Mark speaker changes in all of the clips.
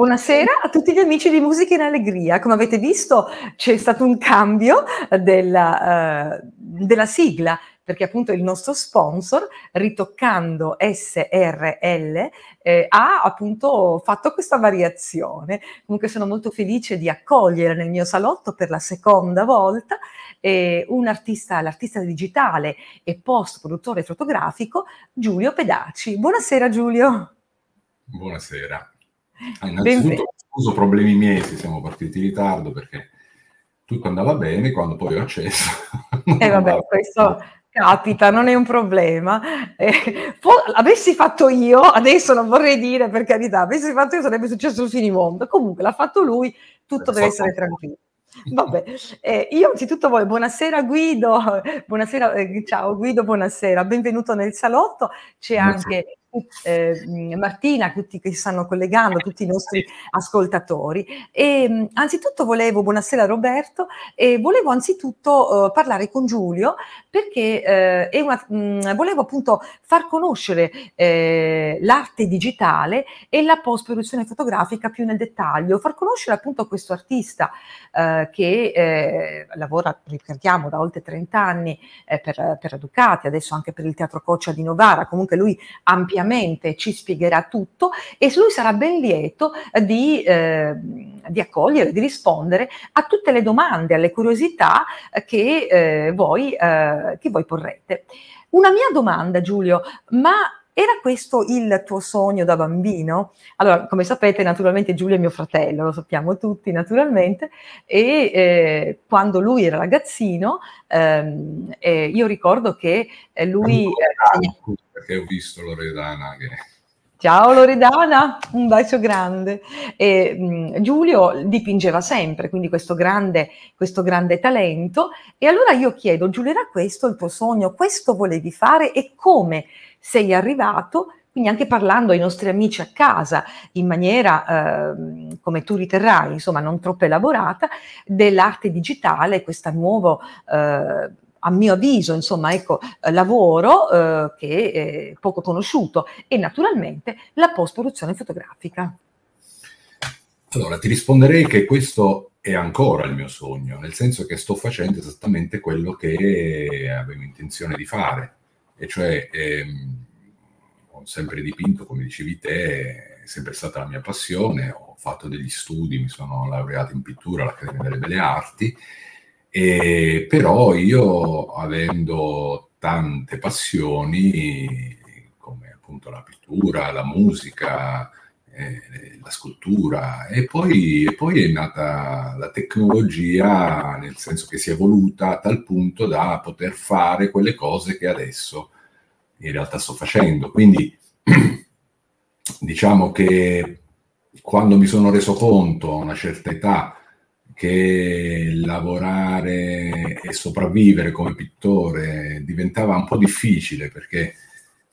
Speaker 1: Buonasera a tutti gli amici di Musica in Allegria. Come avete visto c'è stato un cambio della, uh, della sigla perché appunto il nostro sponsor, ritoccando SRL, eh, ha appunto fatto questa variazione. Comunque sono molto felice di accogliere nel mio salotto per la seconda volta eh, un artista, l'artista digitale e post produttore fotografico Giulio Pedaci. Buonasera Giulio.
Speaker 2: Buonasera. Innanzitutto scuso problemi miei se siamo partiti in ritardo perché tutto andava bene quando poi ho acceso.
Speaker 1: E eh vabbè, questo capita, non è un problema. Eh, avessi fatto io, adesso non vorrei dire per carità, avessi fatto io sarebbe successo il finimondo. Comunque l'ha fatto lui, tutto deve essere tranquillo. Vabbè, eh, io anzitutto voi, buonasera Guido, buonasera, eh, ciao Guido, buonasera, benvenuto nel salotto, c'è anche eh, Martina, tutti che si stanno collegando, tutti i nostri ascoltatori. E, mm, anzitutto volevo, buonasera Roberto, e volevo anzitutto uh, parlare con Giulio perché eh, una, mh, mm, volevo appunto far conoscere eh, l'arte digitale e la post-produzione fotografica più nel dettaglio, far conoscere appunto questo artista eh, che eh, lavora, ricordiamo, da oltre 30 anni eh, per, per Ducati, adesso anche per il Teatro Coccia di Novara, comunque lui ampiamente ampiamente ci spiegherà tutto e lui sarà ben lieto di, eh, di accogliere, di rispondere a tutte le domande, alle curiosità che, eh, voi, eh, che voi porrete. Una mia domanda, Giulio, ma era questo il tuo sogno da bambino? Allora, come sapete, naturalmente Giulio è mio fratello, lo sappiamo tutti naturalmente, e eh, quando lui era ragazzino, ehm, eh, io ricordo che eh, lui...
Speaker 2: Eh, perché ho visto Loredana che...
Speaker 1: Ciao Loredana, un bacio grande. E, mh, Giulio dipingeva sempre, quindi questo grande, questo grande talento. E allora io chiedo, Giulio, era questo il tuo sogno? Questo volevi fare? E come sei arrivato? Quindi anche parlando ai nostri amici a casa in maniera, eh, come tu riterrai, insomma, non troppo elaborata, dell'arte digitale, questa nuova... Eh, a mio avviso, insomma, ecco, eh, lavoro eh, che è poco conosciuto e naturalmente la post-produzione fotografica.
Speaker 2: Allora, ti risponderei che questo è ancora il mio sogno, nel senso che sto facendo esattamente quello che avevo intenzione di fare, e cioè ehm, ho sempre dipinto, come dicevi te, è sempre stata la mia passione, ho fatto degli studi, mi sono laureato in pittura all'Accademia delle Belle Arti, e, però io, avendo tante passioni, come appunto la pittura, la musica, eh, la scultura, e poi, e poi, è nata la tecnologia, nel senso che si è evoluta a tal punto da poter fare quelle cose che adesso in realtà sto facendo. Quindi diciamo che quando mi sono reso conto a una certa età che lavorare e sopravvivere come pittore diventava un po' difficile perché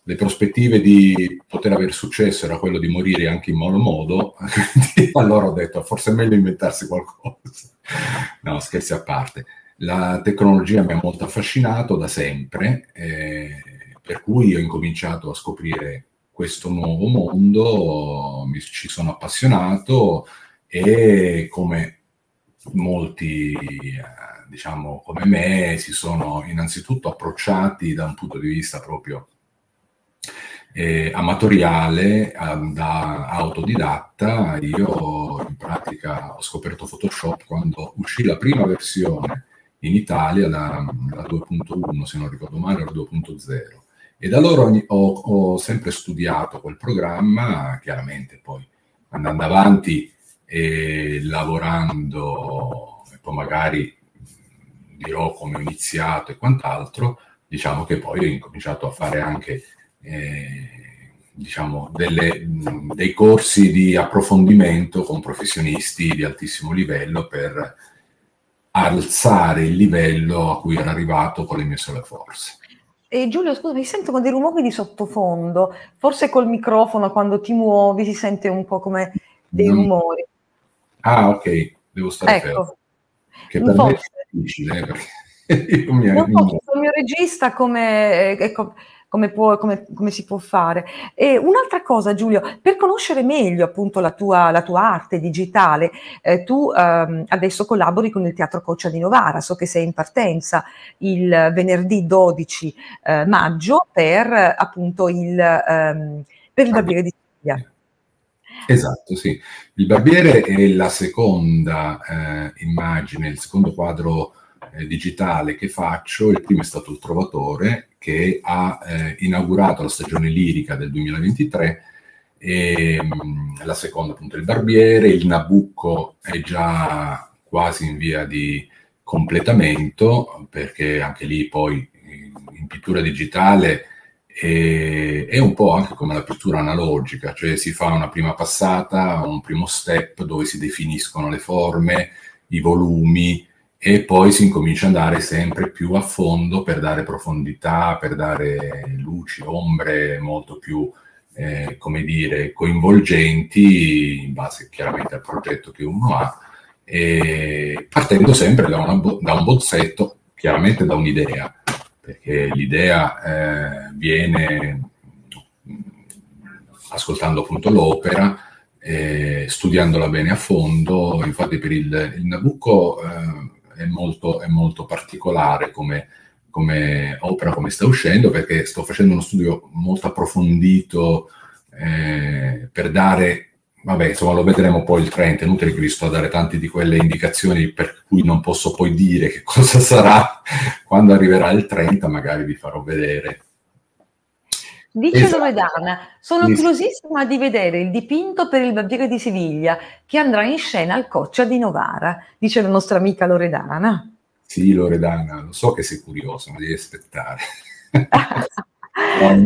Speaker 2: le prospettive di poter avere successo era quello di morire anche in modo modo, allora ho detto forse è meglio inventarsi qualcosa. No, scherzi a parte. La tecnologia mi ha molto affascinato da sempre, eh, per cui ho incominciato a scoprire questo nuovo mondo, mi, ci sono appassionato e come molti, eh, diciamo, come me, si sono innanzitutto approcciati da un punto di vista proprio eh, amatoriale, da autodidatta. Io in pratica ho scoperto Photoshop quando uscì la prima versione in Italia, la, la 2.1, se non ricordo male, la 2.0. E da allora ho, ho sempre studiato quel programma, chiaramente poi andando avanti e lavorando, e poi magari dirò come ho iniziato e quant'altro, diciamo che poi ho incominciato a fare anche eh, diciamo delle, dei corsi di approfondimento con professionisti di altissimo livello per alzare il livello a cui ero arrivato con le mie sole forze.
Speaker 1: E Giulio, scusa, mi sentono dei rumori di sottofondo, forse col microfono quando ti muovi si sente un po' come dei rumori.
Speaker 2: Ah, ok, devo stare ecco. fermo. Che per me è difficile,
Speaker 1: perché io mi, non so, il mio regista come... Eh, ecco, come, può, come, come si può fare. E un'altra cosa, Giulio, per conoscere meglio appunto la tua, la tua arte digitale, eh, tu ehm, adesso collabori con il Teatro Coccia di Novara, so che sei in partenza il venerdì 12 eh, maggio per appunto il, ehm, per il Barbiere di Siviglia.
Speaker 2: Esatto, sì. Il Barbiere è la seconda eh, immagine, il secondo quadro eh, digitale che faccio. Il primo è stato Il Trovatore, che ha eh, inaugurato la stagione lirica del 2023, e mh, la seconda appunto Il Barbiere. Il Nabucco è già quasi in via di completamento, perché anche lì poi in pittura digitale e, è un po' anche come la pittura analogica, cioè si fa una prima passata, un primo step dove si definiscono le forme, i volumi e poi si incomincia ad andare sempre più a fondo per dare profondità, per dare luci, ombre molto più, eh, come dire, coinvolgenti in base chiaramente al progetto che uno ha, partendo sempre da, una, da un bozzetto, chiaramente da un'idea perché l'idea eh, viene ascoltando appunto l'opera, eh, studiandola bene a fondo, infatti per il, il Nabucco eh, è, molto, è, molto, particolare come, come, opera, come sta uscendo, perché sto facendo uno studio molto approfondito eh, per dare vabbè, insomma, lo vedremo poi il 30, è inutile che vi sto a dare tante di quelle indicazioni per cui non posso poi dire che cosa sarà quando arriverà il 30, magari vi farò vedere.
Speaker 1: Dice esatto. Loredana, sono curiosissima di vedere il dipinto per il Barbiere di Siviglia che andrà in scena al Coccia di Novara, dice la nostra amica Loredana.
Speaker 2: Sì, Loredana, lo so che sei curiosa, ma devi aspettare.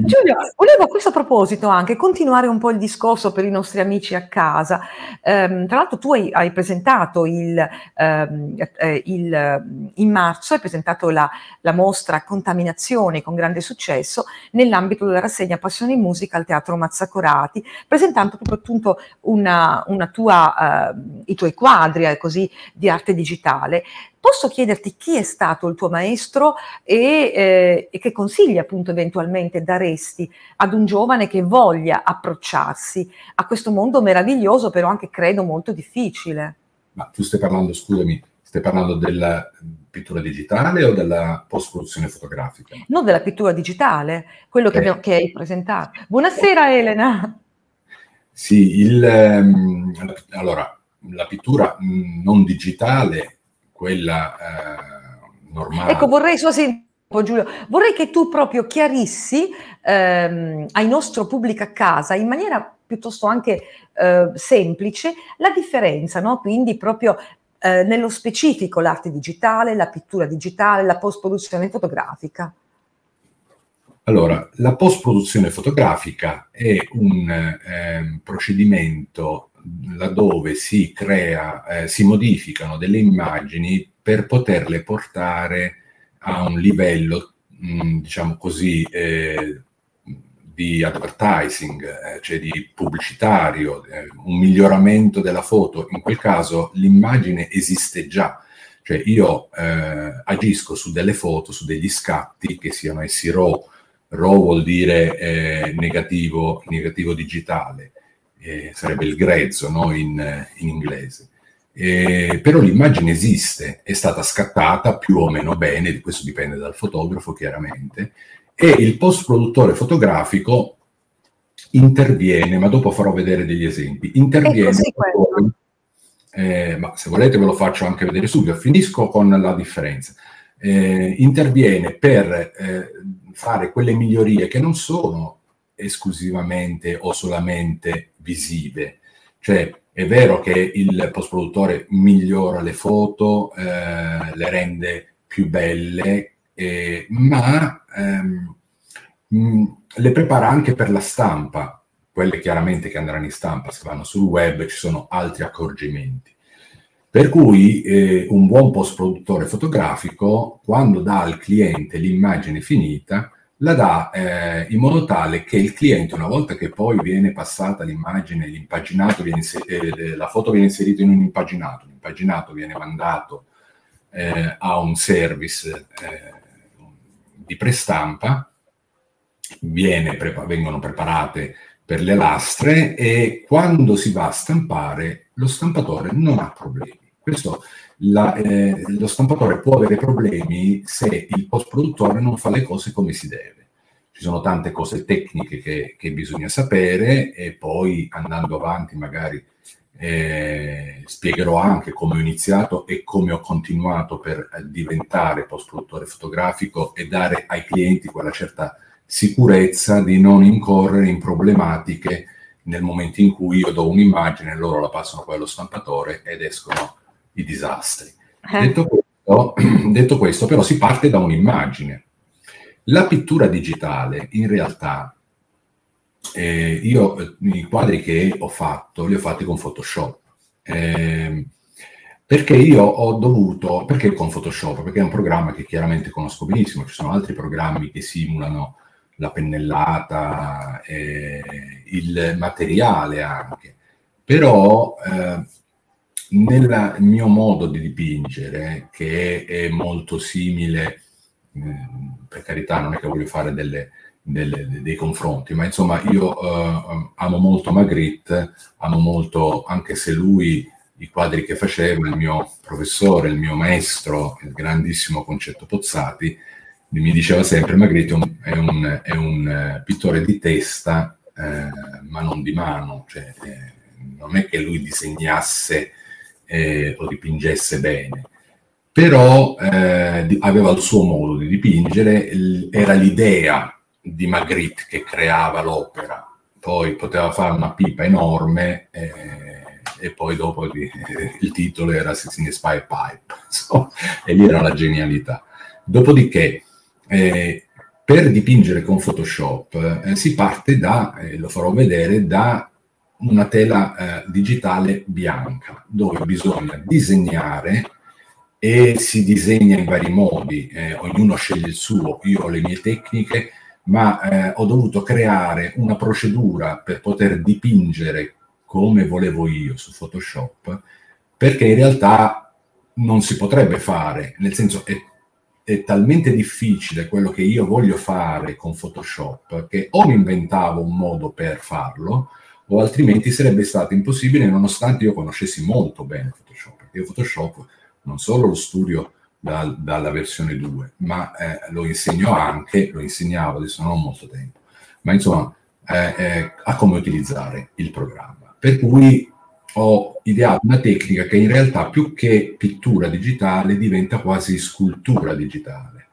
Speaker 1: Giulia, volevo a questo proposito anche continuare un po' il discorso per i nostri amici a casa. Um, tra l'altro tu hai, hai presentato il, um, eh, il, in marzo, hai presentato la, la, mostra Contaminazione con grande successo nell'ambito della rassegna Passione in Musica al Teatro Mazzacorati, presentando proprio appunto una, una tua, uh, i tuoi quadri eh, così, di arte digitale. Posso chiederti chi è stato il tuo maestro e, eh, e, che consigli appunto eventualmente daresti ad un giovane che voglia approcciarsi a questo mondo meraviglioso, però anche credo molto difficile?
Speaker 2: Ma tu stai parlando, scusami, stai parlando della pittura digitale o della post-produzione fotografica?
Speaker 1: No, della pittura digitale, quello eh. che, abbiamo, che, hai presentato. Buonasera Elena.
Speaker 2: Sì, il, um, allora, la pittura mm, non digitale quella eh, normale.
Speaker 1: Ecco, vorrei sua Giulio, vorrei che tu proprio chiarissi ehm, ai nostro pubblico a casa in maniera piuttosto anche eh, semplice la differenza, no? Quindi proprio eh, nello specifico l'arte digitale, la pittura digitale, la post-produzione fotografica.
Speaker 2: Allora, la post-produzione fotografica è un eh, procedimento laddove si crea, eh, si modificano delle immagini per poterle portare a un livello, mh, mm, diciamo così, eh, di advertising, eh, cioè di pubblicitario, eh, un miglioramento della foto. In quel caso l'immagine esiste già, cioè io eh, agisco su delle foto, su degli scatti che siano essi RAW, RAW vuol dire eh, negativo, negativo digitale, eh, sarebbe il grezzo no? in, in, inglese. Eh, però l'immagine esiste, è stata scattata più o meno bene, questo dipende dal fotografo chiaramente, e il post produttore fotografico interviene, ma dopo farò vedere degli esempi, interviene... Poi, eh, ma se volete ve lo faccio anche vedere subito, finisco con la differenza. Eh, interviene per eh, fare quelle migliorie che non sono esclusivamente o solamente visive. Cioè, è vero che il post produttore migliora le foto, eh, le rende più belle, eh, ma ehm, mh, le prepara anche per la stampa. Quelle chiaramente che andranno in stampa, se vanno sul web, ci sono altri accorgimenti. Per cui eh, un buon post produttore fotografico, quando dà al cliente l'immagine finita, la dà eh, in modo tale che il cliente, una volta che poi viene passata l'immagine, l'impaginato viene, eh, la foto viene inserita in un impaginato, l'impaginato viene mandato eh, a un service eh, di prestampa, viene, vengono preparate per le lastre e quando si va a stampare lo stampatore non ha problemi. Questo, la, eh, lo stampatore può avere problemi se il post produttore non fa le cose come si deve. Ci sono tante cose tecniche che, che bisogna sapere e poi andando avanti magari eh, spiegherò anche come ho iniziato e come ho continuato per diventare post produttore fotografico e dare ai clienti quella certa sicurezza di non incorrere in problematiche nel momento in cui io do un'immagine, loro la passano poi allo stampatore ed escono i disastri. Eh. Detto, questo, detto questo, però si parte da un'immagine. La pittura digitale in realtà eh, io eh, i quadri che ho fatto li ho fatti con Photoshop. Eh, perché io ho dovuto, perché con Photoshop? Perché è un programma che chiaramente conosco benissimo, ci sono altri programmi che simulano la pennellata, eh, il materiale anche, però eh, nel mio modo di dipingere, che è molto simile, eh, per carità non è che voglio fare delle, delle, dei confronti, ma insomma io eh, amo molto Magritte, amo molto, anche se lui i quadri che faceva, il mio professore, il mio maestro, il grandissimo Concetto Pozzati, mi diceva sempre Magritte è un, è un eh, pittore di testa, eh, ma non di mano, cioè, eh, non è che lui disegnasse eh, o dipingesse bene, però eh, aveva il suo modo di dipingere, era l'idea di Magritte che creava l'opera, poi poteva fare una pipa enorme eh, e poi dopo il titolo era Sixteen Spy Pipe, so, e lì era la genialità. Dopodiché, eh, per dipingere con Photoshop eh, si parte da, eh, lo farò vedere, da una tela eh, digitale bianca, dove bisogna disegnare e si disegna in vari modi, eh, ognuno sceglie il suo, io ho le mie tecniche, ma eh, ho dovuto creare una procedura per poter dipingere come volevo io su Photoshop, perché in realtà non si potrebbe fare, nel senso è, è talmente difficile quello che io voglio fare con Photoshop che o mi inventavo un modo per farlo, o altrimenti sarebbe stato impossibile nonostante io conoscessi molto bene Photoshop, perché io Photoshop non solo lo studio dal, dalla versione 2, ma eh, lo insegno anche, lo insegnavo, adesso non ho molto tempo, ma insomma eh, eh, a come utilizzare il programma. Per cui ho ideato una tecnica che in realtà più che pittura digitale diventa quasi scultura digitale.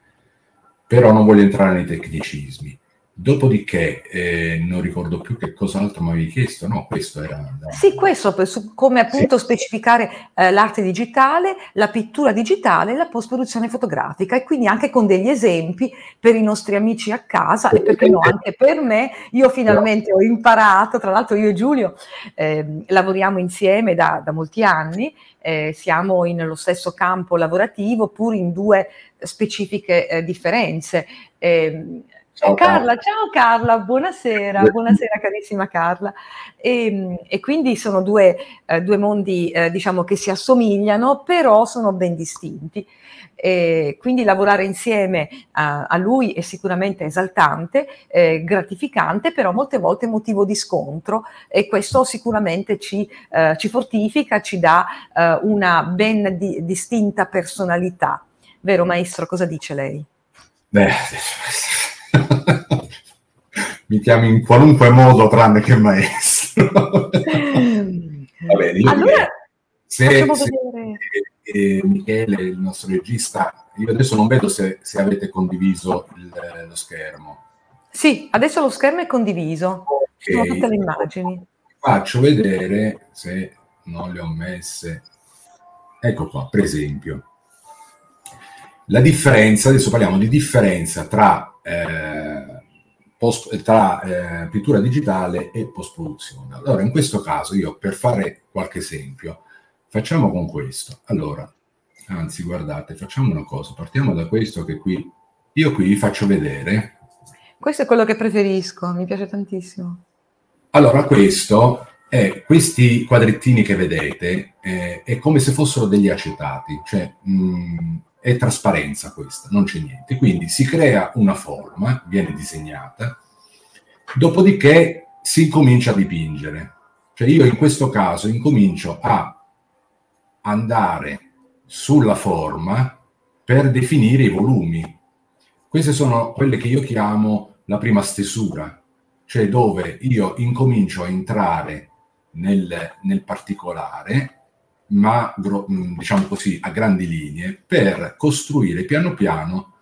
Speaker 2: Però non voglio entrare nei tecnicismi. Dopodiché, eh, non ricordo più che cos'altro mi avevi chiesto, no, questo era...
Speaker 1: Da... Sì, questo su, come appunto sì. specificare eh, l'arte digitale, la pittura digitale e la post-produzione fotografica e quindi anche con degli esempi per i nostri amici a casa e perché no, anche per me. Io finalmente ho imparato, tra l'altro io e Giulio eh, lavoriamo insieme da, da molti anni, eh, siamo nello stesso campo lavorativo pur in due specifiche eh, differenze. Eh, Ciao Carla, ciao Carla, buonasera, buonasera carissima Carla. E, ehm, e quindi sono due, eh, due mondi eh, diciamo che si assomigliano, però sono ben distinti. E quindi lavorare insieme a, a, lui è sicuramente esaltante, eh, gratificante, però molte volte motivo di scontro e questo sicuramente ci, eh, ci fortifica, ci dà eh, una ben di, distinta personalità. Vero maestro, cosa dice lei?
Speaker 2: Beh, mi chiami in qualunque modo tranne che maestro. Va bene, io allora, se, se eh, Michele, il nostro regista, io adesso non vedo se, se avete condiviso il, lo schermo.
Speaker 1: Sì, adesso lo schermo è condiviso, okay. sono tutte le immagini.
Speaker 2: Faccio vedere se non le ho messe. Ecco qua, per esempio. La differenza, adesso parliamo di differenza tra eh, post, tra eh, pittura digitale e post-produzione. Allora, in questo caso, io per fare qualche esempio, facciamo con questo. Allora, anzi, guardate, facciamo una cosa, partiamo da questo che qui, io qui vi faccio vedere.
Speaker 1: Questo è quello che preferisco, mi piace tantissimo.
Speaker 2: Allora, questo è, questi quadrettini che vedete, eh, è come se fossero degli acetati, cioè mh, mm, è trasparenza questa, non c'è niente. Quindi si crea una forma, viene disegnata, Dopodiché si comincia a dipingere. Cioè io in questo caso incomincio a andare sulla forma per definire i volumi. Queste sono quelle che io chiamo la prima stesura, cioè dove io incomincio a entrare nel, nel particolare, ma diciamo così a grandi linee, per costruire piano piano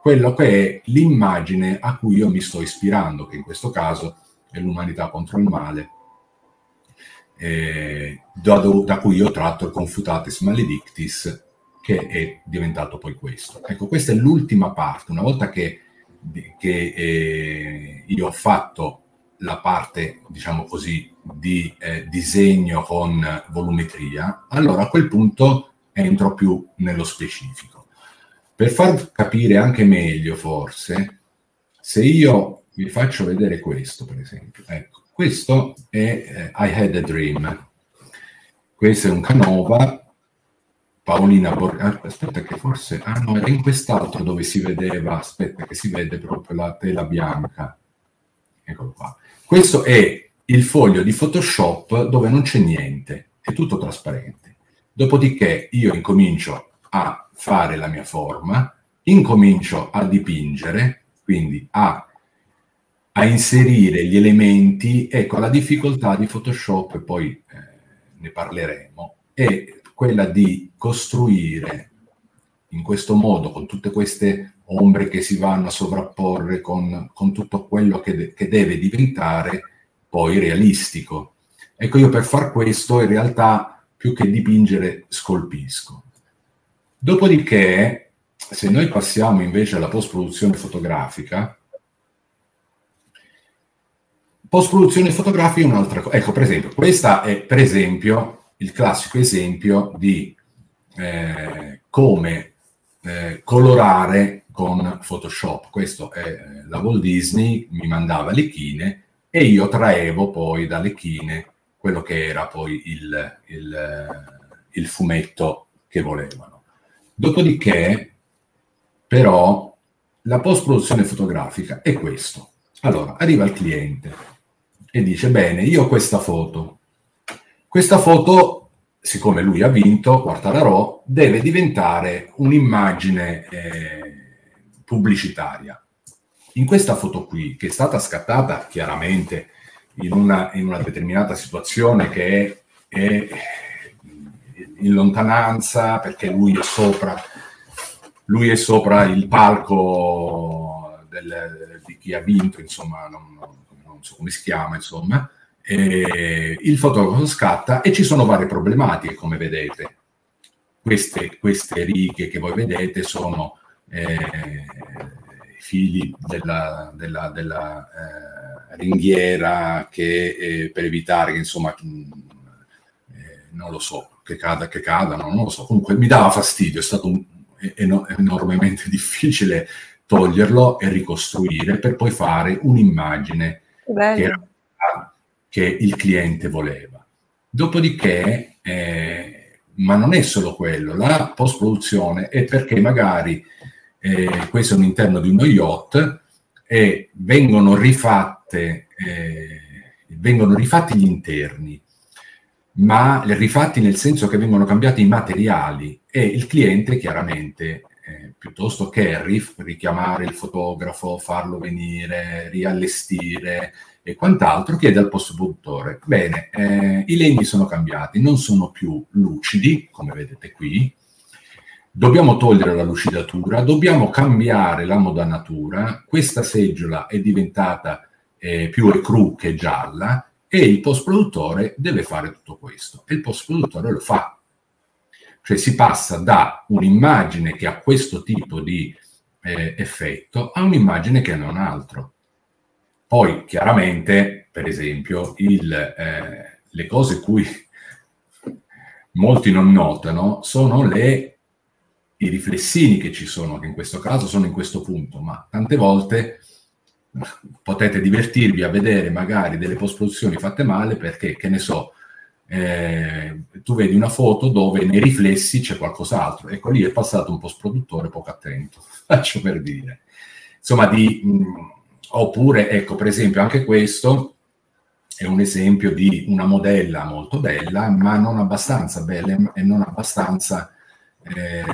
Speaker 2: quello che è l'immagine a cui io mi sto ispirando, che in questo caso è l'umanità contro il male, eh, da, da, cui io tratto il Confutatis Maledictis, che è diventato poi questo. Ecco, questa è l'ultima parte. Una volta che, che eh, io ho fatto la parte, diciamo così, di eh, disegno con volumetria, allora a quel punto entro più nello specifico. Per far capire anche meglio, forse, se io vi faccio vedere questo, per esempio, ecco, questo è eh, I Had a Dream. Questo è un Canova, Paolina Borghese, ah, aspetta che forse, ah no, era in quest'altro dove si vedeva, aspetta che si vede proprio la tela bianca. Eccolo qua. Questo è il foglio di Photoshop dove non c'è niente, è tutto trasparente. Dopodiché io incomincio a fare la mia forma, incomincio a dipingere, quindi a a inserire gli elementi, ecco, la difficoltà di Photoshop, e poi eh, ne parleremo, è quella di costruire in questo modo, con tutte queste ombre che si vanno a sovrapporre con, con tutto quello che, de- che deve diventare poi realistico. Ecco, io per far questo in realtà più che dipingere scolpisco. Dopodiché, se noi passiamo invece alla post-produzione fotografica, Post-produzione fotografica è un'altra cosa. Ecco, per esempio, questa è per esempio il classico esempio di eh, come eh, colorare con Photoshop. Questo è eh, la Walt Disney, mi mandava le chine e io traevo poi dalle chine quello che era poi il, il, eh, il fumetto che volevano. Dopodiché, però, la post-produzione fotografica è questo. Allora, arriva il cliente, e dice, bene, io ho questa foto. Questa foto, siccome lui ha vinto, Quartararo, deve diventare un'immagine eh, pubblicitaria. In questa foto qui, che è stata scattata chiaramente in una, in una determinata situazione che è, è in lontananza, perché lui è sopra, lui è sopra il palco del, di chi ha vinto, insomma, non, so come si chiama, insomma, eh, il fotografo scatta e ci sono varie problematiche, come vedete. Queste, queste righe che voi vedete sono eh, fili della, della, della eh, ringhiera che eh, per evitare che insomma mm, eh, non lo so che cada che cadano non lo so comunque mi dava fastidio è stato un, eno- enormemente difficile toglierlo e ricostruire per poi fare un'immagine che, era, che il cliente voleva. Dopodiché, eh, ma non è solo quello, la post-produzione è perché magari eh, questo è un interno di uno yacht e vengono rifatte, eh, vengono rifatti gli interni, ma rifatti nel senso che vengono cambiati i materiali e il cliente chiaramente eh, piuttosto che richiamare il fotografo, farlo venire, riallestire e quant'altro, chiede al post-produttore, bene, eh, i legni sono cambiati, non sono più lucidi, come vedete qui, dobbiamo togliere la lucidatura, dobbiamo cambiare la modanatura, questa seggiola è diventata eh, più ecru che gialla e il post-produttore deve fare tutto questo. E il post-produttore lo fa. Cioè si passa da un'immagine che ha questo tipo di eh, effetto a un'immagine che non ha altro. Poi chiaramente, per esempio, il, eh, le cose cui molti non notano sono le, i riflessini che ci sono, che in questo caso sono in questo punto, ma tante volte potete divertirvi a vedere magari delle post-produzioni fatte male perché, che ne so, eh, tu vedi una foto dove nei riflessi c'è qualcos'altro. Ecco, lì è passato un post produttore poco attento, faccio per dire. Insomma, di, mh, oppure, ecco, per esempio, anche questo è un esempio di una modella molto bella, ma non abbastanza bella e non abbastanza, eh,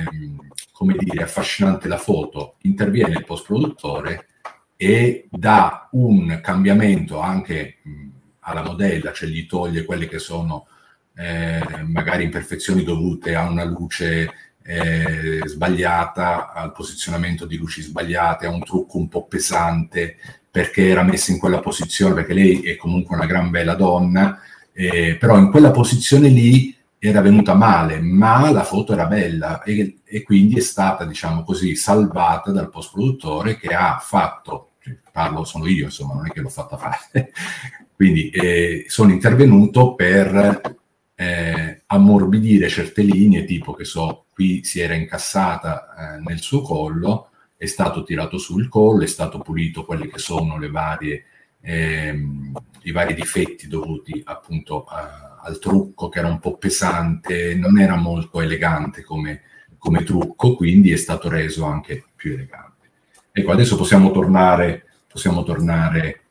Speaker 2: come dire, affascinante la foto. Interviene il post-produttore e dà un cambiamento anche mh, alla modella, cioè gli toglie quelle che sono eh, magari imperfezioni dovute a una luce eh, sbagliata, al posizionamento di luci sbagliate, a un trucco un po' pesante perché era messa in quella posizione, perché lei è comunque una gran bella donna, eh, però in quella posizione lì era venuta male, ma la foto era bella e, e quindi è stata, diciamo così, salvata dal post produttore che ha fatto, cioè, parlo sono io, insomma, non è che l'ho fatta fare, quindi eh, sono intervenuto per eh, ammorbidire certe linee, tipo che so, qui si era incassata eh, nel suo collo, è stato tirato sul collo, è stato pulito quelli che sono le varie, ehm, i vari difetti dovuti appunto a, al trucco che era un po' pesante, non era molto elegante come, come trucco, quindi è stato reso anche più elegante. Ecco, adesso possiamo tornare, possiamo tornare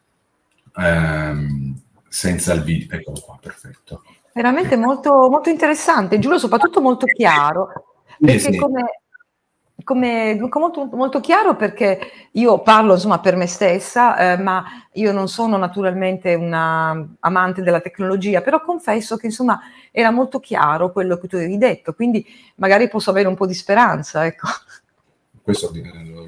Speaker 2: ehm, senza il video. Eccolo qua, perfetto.
Speaker 1: Veramente molto, molto interessante, Giulio, soprattutto molto chiaro, perché sì. come, come, molto, molto, chiaro perché io parlo insomma per me stessa, eh, ma io non sono naturalmente una amante della tecnologia, però confesso che insomma era molto chiaro quello che tu avevi detto, quindi magari posso avere un po' di speranza. Ecco.
Speaker 2: Questo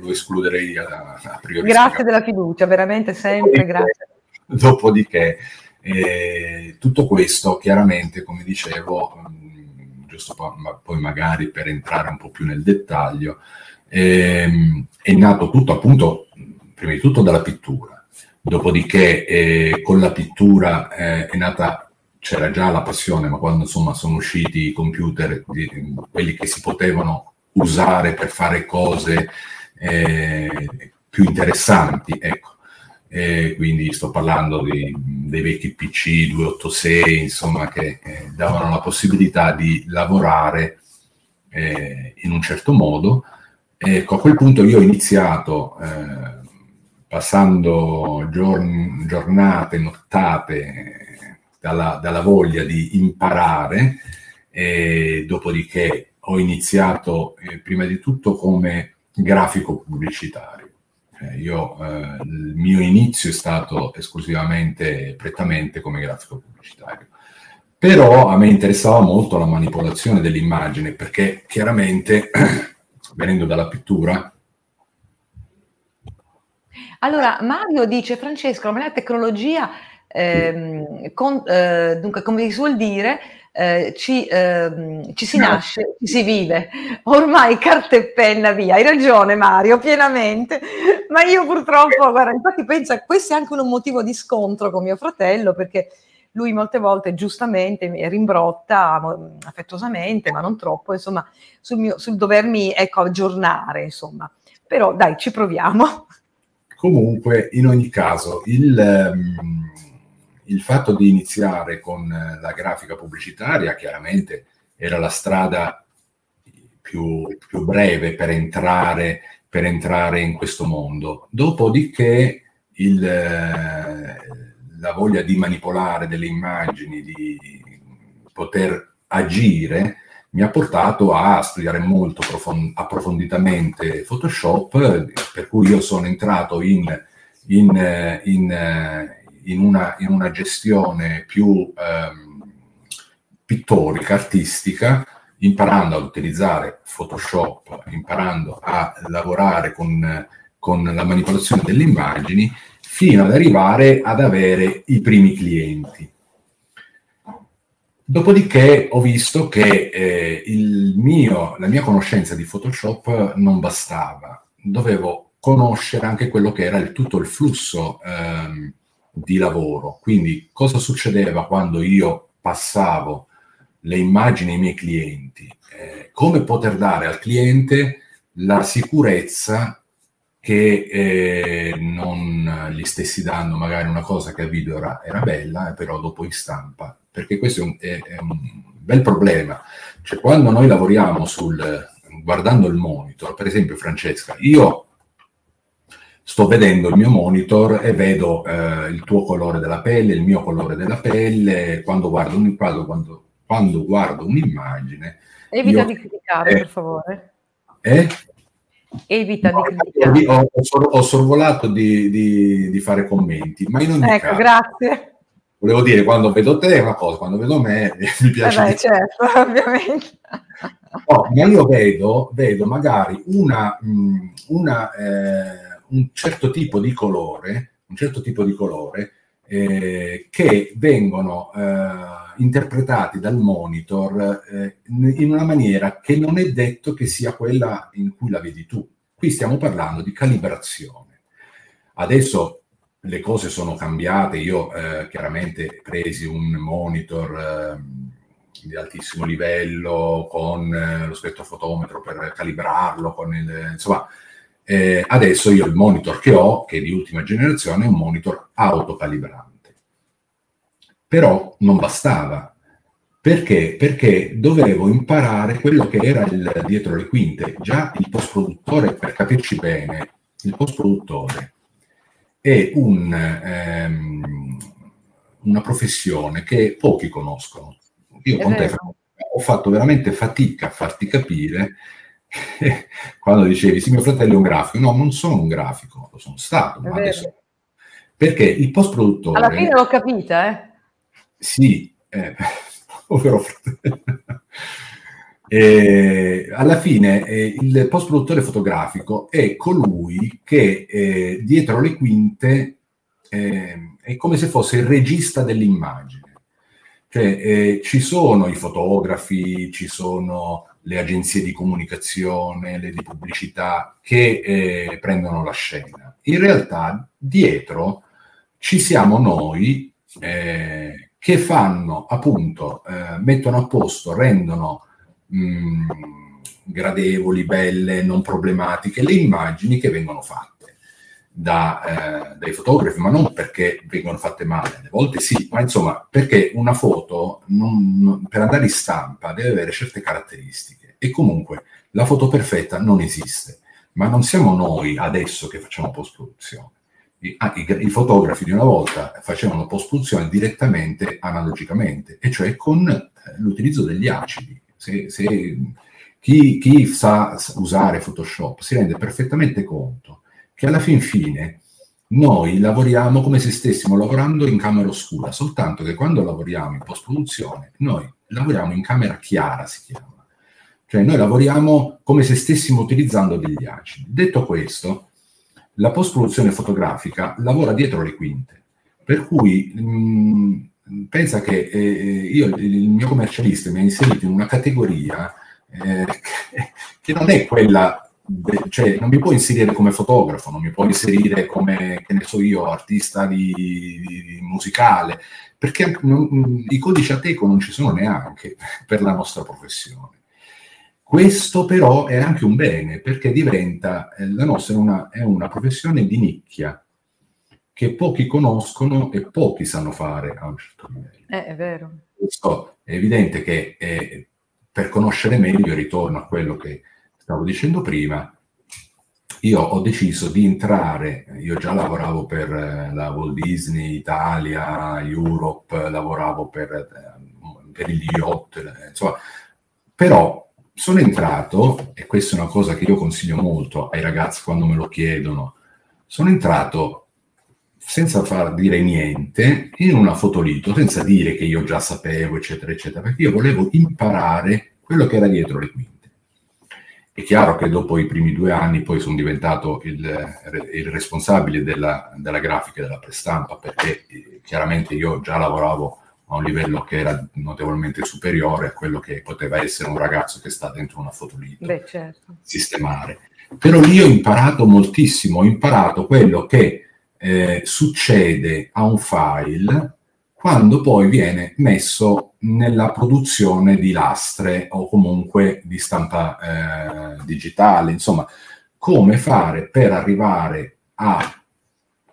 Speaker 2: lo escluderei a, a
Speaker 1: priori. Grazie della fiducia, veramente sempre,
Speaker 2: dopodiché,
Speaker 1: grazie.
Speaker 2: Dopodiché, eh, tutto questo chiaramente, come dicevo, giusto poi, ma poi magari per entrare un po' più nel dettaglio, ehm, è nato tutto appunto, prima di tutto dalla pittura, dopodiché eh, con la pittura eh, è nata c'era già la passione, ma quando insomma sono usciti i computer, quelli che si potevano usare per fare cose eh, più interessanti, ecco, eh, quindi sto parlando di, dei vecchi PC 286, insomma, che eh, davano la possibilità di lavorare eh, in un certo modo. Ecco, a quel punto io ho iniziato, eh, passando giorn- giornate, nottate, dalla, dalla, voglia di imparare, dopodiché ho iniziato eh, prima di tutto come grafico pubblicitario eh, io, eh, il mio inizio è stato esclusivamente, prettamente come grafico pubblicitario. Però a me interessava molto la manipolazione dell'immagine perché chiaramente, venendo dalla pittura,
Speaker 1: allora, Mario dice, Francesco, la tecnologia, ehm, con, eh, dunque, come si suol dire, eh, ci, eh, ci, si nasce, ci si vive. Ormai carta e penna via. Hai ragione Mario, pienamente. Ma io purtroppo, guarda, infatti penso che questo è anche un motivo di scontro con mio fratello perché lui molte volte giustamente mi rimbrotta affettuosamente, ma non troppo, insomma, sul, mio, sul dovermi ecco, aggiornare, insomma. Però dai, ci proviamo.
Speaker 2: Comunque, in ogni caso, il... Um il fatto di iniziare con eh, la grafica pubblicitaria chiaramente era la strada più, più breve per entrare, per entrare, in questo mondo. Dopodiché il, eh, la voglia di manipolare delle immagini, di poter agire, mi ha portato a studiare molto approfonditamente Photoshop, per cui io sono entrato in, in, in, in una, in una gestione più ehm, pittorica, artistica, imparando ad utilizzare Photoshop, imparando a lavorare con, con la manipolazione delle immagini, fino ad arrivare ad avere i primi clienti. Dopodiché ho visto che eh, mio, la mia conoscenza di Photoshop non bastava, dovevo conoscere anche quello che era il, tutto il flusso ehm, di lavoro. Quindi cosa succedeva quando io passavo le immagini ai miei clienti? Eh, come poter dare al cliente la sicurezza che eh, non gli stessi dando magari una cosa che a video era, era bella, eh, però dopo in stampa, perché questo è un, è, è un, bel problema. Cioè, quando noi lavoriamo sul, guardando il monitor, per esempio Francesca, io sto vedendo il mio monitor e vedo eh, il tuo colore della pelle, il mio colore della pelle, quando guardo, un, quando, quando, quando guardo un'immagine...
Speaker 1: Evita io, di criticare, eh, per favore.
Speaker 2: Eh?
Speaker 1: Evita no, di criticare.
Speaker 2: Ho, ho, ho sorvolato di, di, di, fare commenti, ma in ogni
Speaker 1: ecco,
Speaker 2: caso...
Speaker 1: grazie.
Speaker 2: Volevo dire, quando vedo te è una cosa, quando vedo me mi piace...
Speaker 1: Eh beh, certo, ovviamente.
Speaker 2: No, ma io vedo, vedo magari una, una, eh, un certo tipo di colore, un certo tipo di colore eh, che vengono eh, interpretati dal monitor eh, in una maniera che non è detto che sia quella in cui la vedi tu. Qui stiamo parlando di calibrazione. Adesso le cose sono cambiate, io eh, chiaramente presi un monitor eh, di altissimo livello con eh, lo spettrofotometro per calibrarlo, con il, insomma, eh, adesso io il monitor che ho, che è di ultima generazione, è un monitor autocalibrante. Però non bastava. Perché? Perché dovevo imparare quello che era il dietro le quinte. Già il post produttore, per capirci bene, il post produttore è un, ehm, una professione che pochi conoscono. Io con te ho fatto veramente fatica a farti capire quando dicevi sì, mio fratello è un grafico. No, non sono un grafico, lo sono stato, ma adesso... Perché il post produttore...
Speaker 1: Alla fine l'ho capita, eh?
Speaker 2: Sì, eh, povero fratello. Eh, alla fine eh, il post produttore fotografico è colui che eh, dietro le quinte eh, è come se fosse il regista dell'immagine. Cioè eh, ci sono i fotografi, ci sono le agenzie di comunicazione, le di pubblicità che eh, prendono la scena. In realtà dietro ci siamo noi che fanno appunto, mettono a posto, rendono mh, mm, gradevoli, belle, non problematiche, le immagini che vengono fatte da, eh, dai fotografi, ma non perché vengono fatte male, alle volte sì, ma insomma perché una foto non, per andare in stampa deve avere certe caratteristiche e comunque la foto perfetta non esiste, ma non siamo noi adesso che facciamo post-produzione. I, ah, i, i, fotografi di una volta facevano post-produzione direttamente analogicamente, e cioè con eh, l'utilizzo degli acidi se, se chi, chi, sa usare Photoshop si rende perfettamente conto che alla fin fine noi lavoriamo come se stessimo lavorando in camera oscura, soltanto che quando lavoriamo in post-produzione noi lavoriamo in camera chiara, si chiama. Cioè noi lavoriamo come se stessimo utilizzando degli acidi. Detto questo, la post-produzione fotografica lavora dietro le quinte, per cui mh, pensa che eh, io, il mio commercialista mi ha inserito in una categoria eh, che non è quella, cioè non mi può inserire come fotografo, non mi può inserire come, che ne so io, artista di, di musicale, perché non, i codici ateco non ci sono neanche per la nostra professione. Questo però è anche un bene, perché diventa, eh, la nostra è una, è una professione di nicchia, che pochi conoscono e pochi sanno fare a un certo livello.
Speaker 1: Eh, è vero.
Speaker 2: Questo è evidente che eh, per conoscere meglio, ritorno a quello che stavo dicendo prima, io ho deciso di entrare, io già lavoravo per eh, la Walt Disney Italia, Europe, lavoravo per, eh, per gli yacht, eh, insomma, però sono entrato, e questa è una cosa che io consiglio molto ai ragazzi quando me lo chiedono, sono entrato senza far dire niente, in una fotolito, senza dire che io già sapevo, eccetera, eccetera, perché io volevo imparare quello che era dietro le quinte. È chiaro che dopo i primi due anni poi sono diventato il, il responsabile della, della, grafica e della prestampa, perché eh, chiaramente io già lavoravo a un livello che era notevolmente superiore a quello che poteva essere un ragazzo che sta dentro una fotolito,
Speaker 1: Beh, certo.
Speaker 2: sistemare. Però lì ho imparato moltissimo, ho imparato quello che eh, succede a un file quando poi viene messo nella produzione di lastre o comunque di stampa eh, digitale, insomma, come fare per arrivare a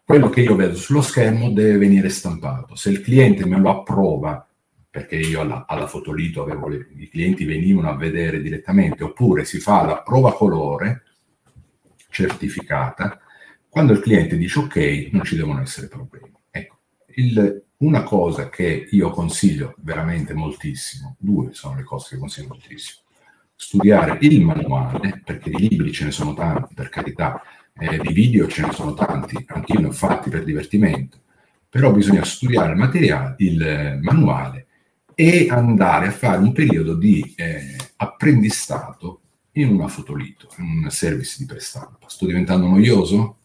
Speaker 2: quello che io vedo sullo schermo deve venire stampato. Se il cliente me lo approva, perché io alla, alla fotolito avevo le, i clienti venivano a vedere direttamente, oppure si fa la prova colore certificata, Quando il cliente dice ok, non ci devono essere problemi. Ecco, il, una cosa che io consiglio veramente moltissimo, due sono le cose che consiglio moltissimo, studiare il manuale, perché di libri ce ne sono tanti, per carità, eh, di video ce ne sono tanti, anche io ne ho fatti per divertimento, però bisogna studiare il materiale, il manuale e andare a fare un periodo di eh, apprendistato in una fotolito, in un service di prestampa. Sto diventando noioso?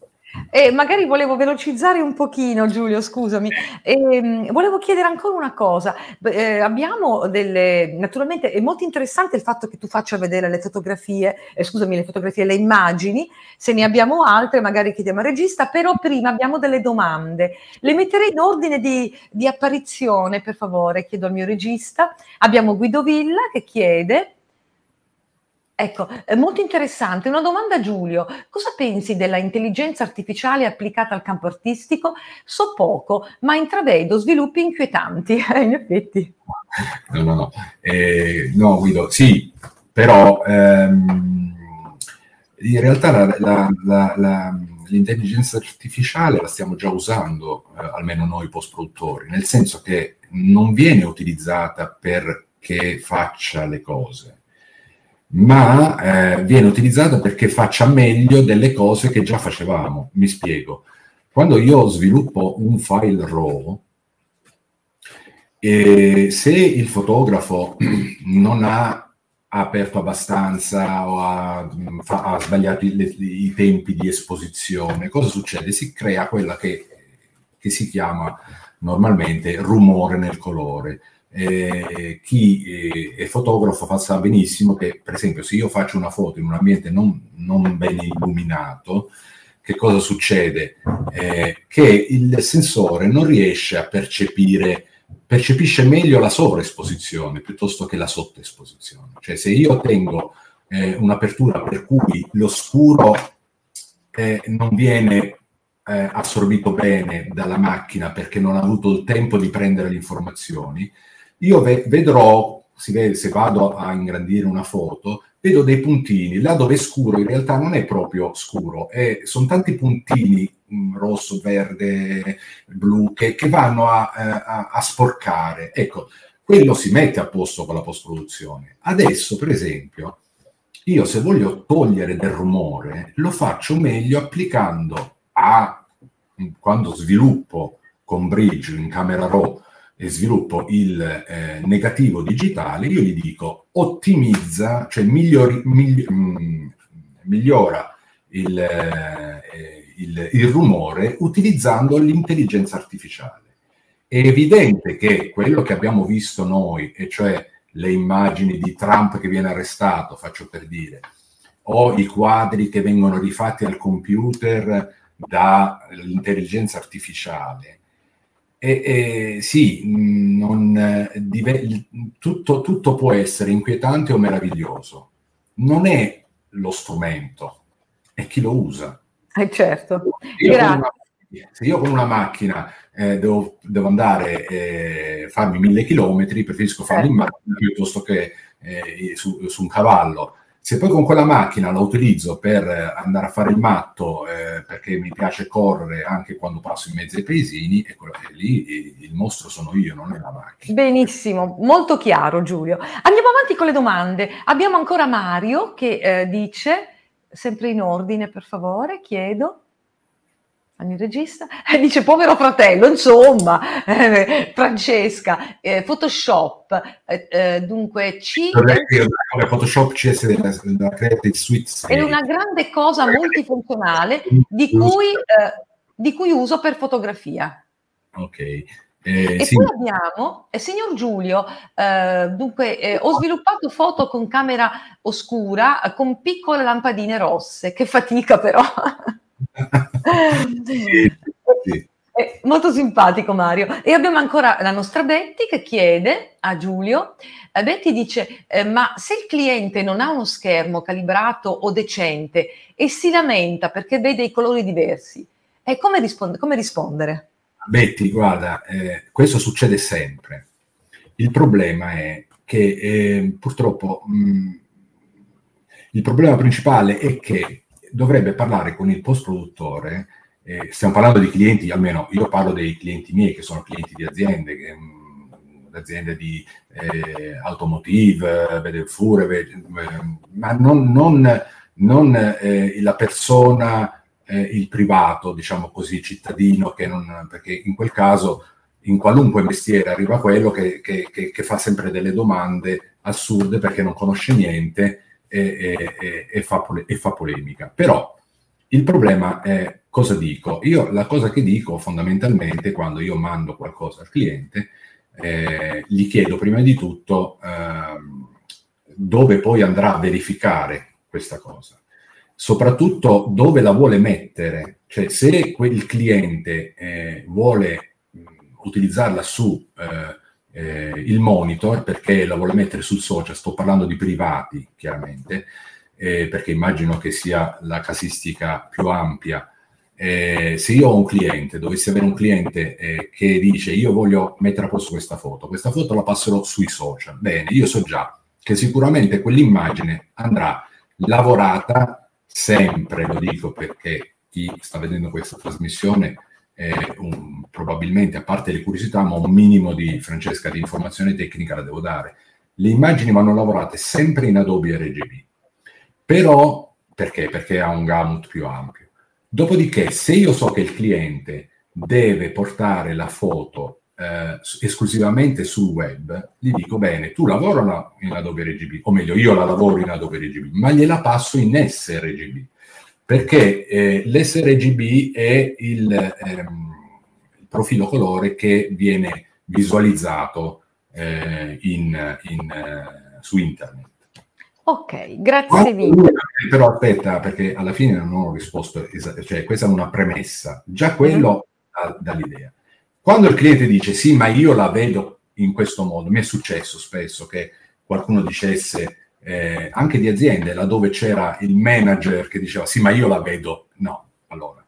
Speaker 1: E magari volevo velocizzare un pochino, Giulio, scusami. E, ehm, volevo chiedere ancora una cosa. Eh, abbiamo delle. Naturalmente è molto interessante il fatto che tu faccia vedere le fotografie, eh, scusami, le fotografie, le immagini. Se ne abbiamo altre, magari chiediamo al regista, però prima abbiamo delle domande. Le metterei in ordine di, di apparizione, per favore, chiedo al mio regista. Abbiamo Guido Villa che chiede. Ecco, molto interessante. Una domanda Giulio. Cosa pensi della intelligenza artificiale applicata al campo artistico? So poco, ma intravedo sviluppi inquietanti, in effetti.
Speaker 2: No, no, no. Eh, no, Guido, sì, però ehm, in realtà la, la, la, l'intelligenza artificiale la stiamo già usando, eh, almeno noi post-produttori, nel senso che non viene utilizzata perché faccia le cose ma eh, viene utilizzato perché faccia meglio delle cose che già facevamo. Mi spiego. Quando io sviluppo un file RAW, e se il fotografo non ha aperto abbastanza o ha, fa, ha sbagliato i, i, tempi di esposizione, cosa succede? Si crea quella che, che si chiama normalmente rumore nel colore eh, chi eh, è fotografo sa benissimo che, per esempio, se io faccio una foto in un ambiente non, non ben illuminato, che cosa succede? Eh, che il sensore non riesce a percepire, percepisce meglio la sovraesposizione piuttosto che la sottoesposizione. Cioè se io tengo eh, un'apertura per cui l'oscuro eh, non viene eh, assorbito bene dalla macchina perché non ha avuto il tempo di prendere le informazioni, io ve- vedrò, vede, se vado a ingrandire una foto, vedo dei puntini, là dove è scuro in realtà non è proprio scuro, sono tanti puntini mh, mm, rosso, verde, blu che, che vanno a, eh, a, a, sporcare. Ecco, quello si mette a posto con la post-produzione. Adesso, per esempio, io se voglio togliere del rumore, lo faccio meglio applicando a, quando sviluppo con Bridge in camera raw e sviluppo il eh, negativo digitale, io gli dico ottimizza, cioè migliori, migli, mh, mm, migliora il, eh, il, il rumore utilizzando l'intelligenza artificiale. È evidente che quello che abbiamo visto noi, e cioè le immagini di Trump che viene arrestato, faccio per dire, o i quadri che vengono rifatti al computer dall'intelligenza artificiale, e, e sì, non, dive, tutto, tutto può essere inquietante o meraviglioso. Non è lo strumento, è chi lo usa.
Speaker 1: Eh certo.
Speaker 2: Io una, se io con una macchina eh, devo, devo, andare a eh, farmi mille chilometri, preferisco farli in certo. macchina piuttosto che eh, su, su, un cavallo. Se poi con quella macchina la utilizzo per andare a fare il matto, eh, perché mi piace correre anche quando passo in mezzo ai paesini, e lì il mostro sono io, non è la macchina.
Speaker 1: Benissimo, molto chiaro Giulio. Andiamo avanti con le domande. Abbiamo ancora Mario che eh, dice, sempre in ordine per favore, chiedo mio regista, e dice povero fratello, insomma, eh, Francesca, eh, Photoshop, eh, eh dunque C...
Speaker 2: Photoshop CS della, della Creative Suite
Speaker 1: è una grande cosa multifunzionale di cui, eh, di cui uso per fotografia.
Speaker 2: Ok.
Speaker 1: Eh, e sì. poi abbiamo, eh, signor Giulio, eh, dunque eh, ho sviluppato foto con camera oscura con piccole lampadine rosse, che fatica però. sì. È molto simpatico Mario. E abbiamo ancora la nostra Betty che chiede a Giulio, eh, Betty dice, eh, ma se il cliente non ha uno schermo calibrato o decente e si lamenta perché vede i colori diversi, eh, come, risponde, come rispondere?
Speaker 2: Betty, guarda, eh, questo succede sempre. Il problema è che eh, purtroppo mh, il problema principale è che dovrebbe parlare con il post produttore, eh, stiamo parlando di clienti, almeno io parlo dei clienti miei che sono clienti di aziende, che, mm, aziende di eh, automotive, vede fure, vede, eh, ma non, non, non eh, la persona, eh, il privato, diciamo così, cittadino, che non, perché in quel caso in qualunque mestiere arriva quello che, che, che, che fa sempre delle domande assurde perché non conosce niente e, e, e, fa, e fa polemica. Però il problema è cosa dico? Io la cosa che dico fondamentalmente quando io mando qualcosa al cliente, eh, gli chiedo prima di tutto eh, dove poi andrà a verificare questa cosa, soprattutto dove la vuole mettere, cioè se quel cliente eh, vuole utilizzarla su eh, eh, il monitor perché la vuole mettere sul social, sto parlando di privati chiaramente, eh, perché immagino che sia la casistica più ampia. Eh, se io ho un cliente, dovessi avere un cliente eh, che dice io voglio mettere a posto questa foto, questa foto la passerò sui social, bene, io so già che sicuramente quell'immagine andrà lavorata sempre, lo dico perché chi sta vedendo questa trasmissione un, probabilmente, a parte le curiosità, ma un minimo di, Francesca, di informazione tecnica la devo dare. Le immagini vanno lavorate sempre in Adobe RGB, però perché? Perché ha un gamut più ampio. Dopodiché, se io so che il cliente deve portare la foto eh, esclusivamente sul web, gli dico bene, tu lavora in Adobe RGB, o meglio, io la lavoro in Adobe RGB, ma gliela passo in sRGB perché eh, l'sRGB è il, ehm, il, profilo colore che viene visualizzato eh, in, in, uh, su internet.
Speaker 1: Ok, grazie mille.
Speaker 2: Però aspetta, perché alla fine non ho risposto, cioè questa è una premessa, già quello mm. dall'idea. Quando il cliente dice sì, ma io la vedo in questo modo, mi è successo spesso che qualcuno dicesse eh, anche di aziende, laddove c'era il manager che diceva sì, ma io la vedo. No, allora,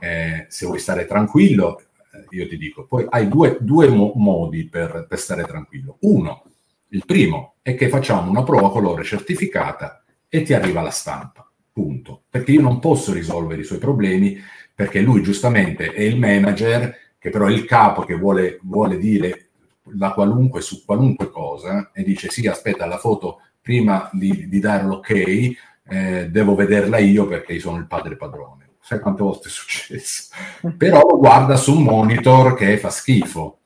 Speaker 2: eh, se vuoi stare tranquillo, eh, io ti dico, poi hai due, due mo- modi per, per stare tranquillo. Uno, il primo è che facciamo una prova colore certificata e ti arriva la stampa, punto. Perché io non posso risolvere i suoi problemi, perché lui giustamente è il manager, che però è il capo che vuole, vuole dire la qualunque su qualunque cosa e dice sì, aspetta, la foto prima di, di dare l'ok, eh, devo vederla io perché sono il padre padrone. Sai quante volte è successo? Però lo guarda su un monitor che fa schifo.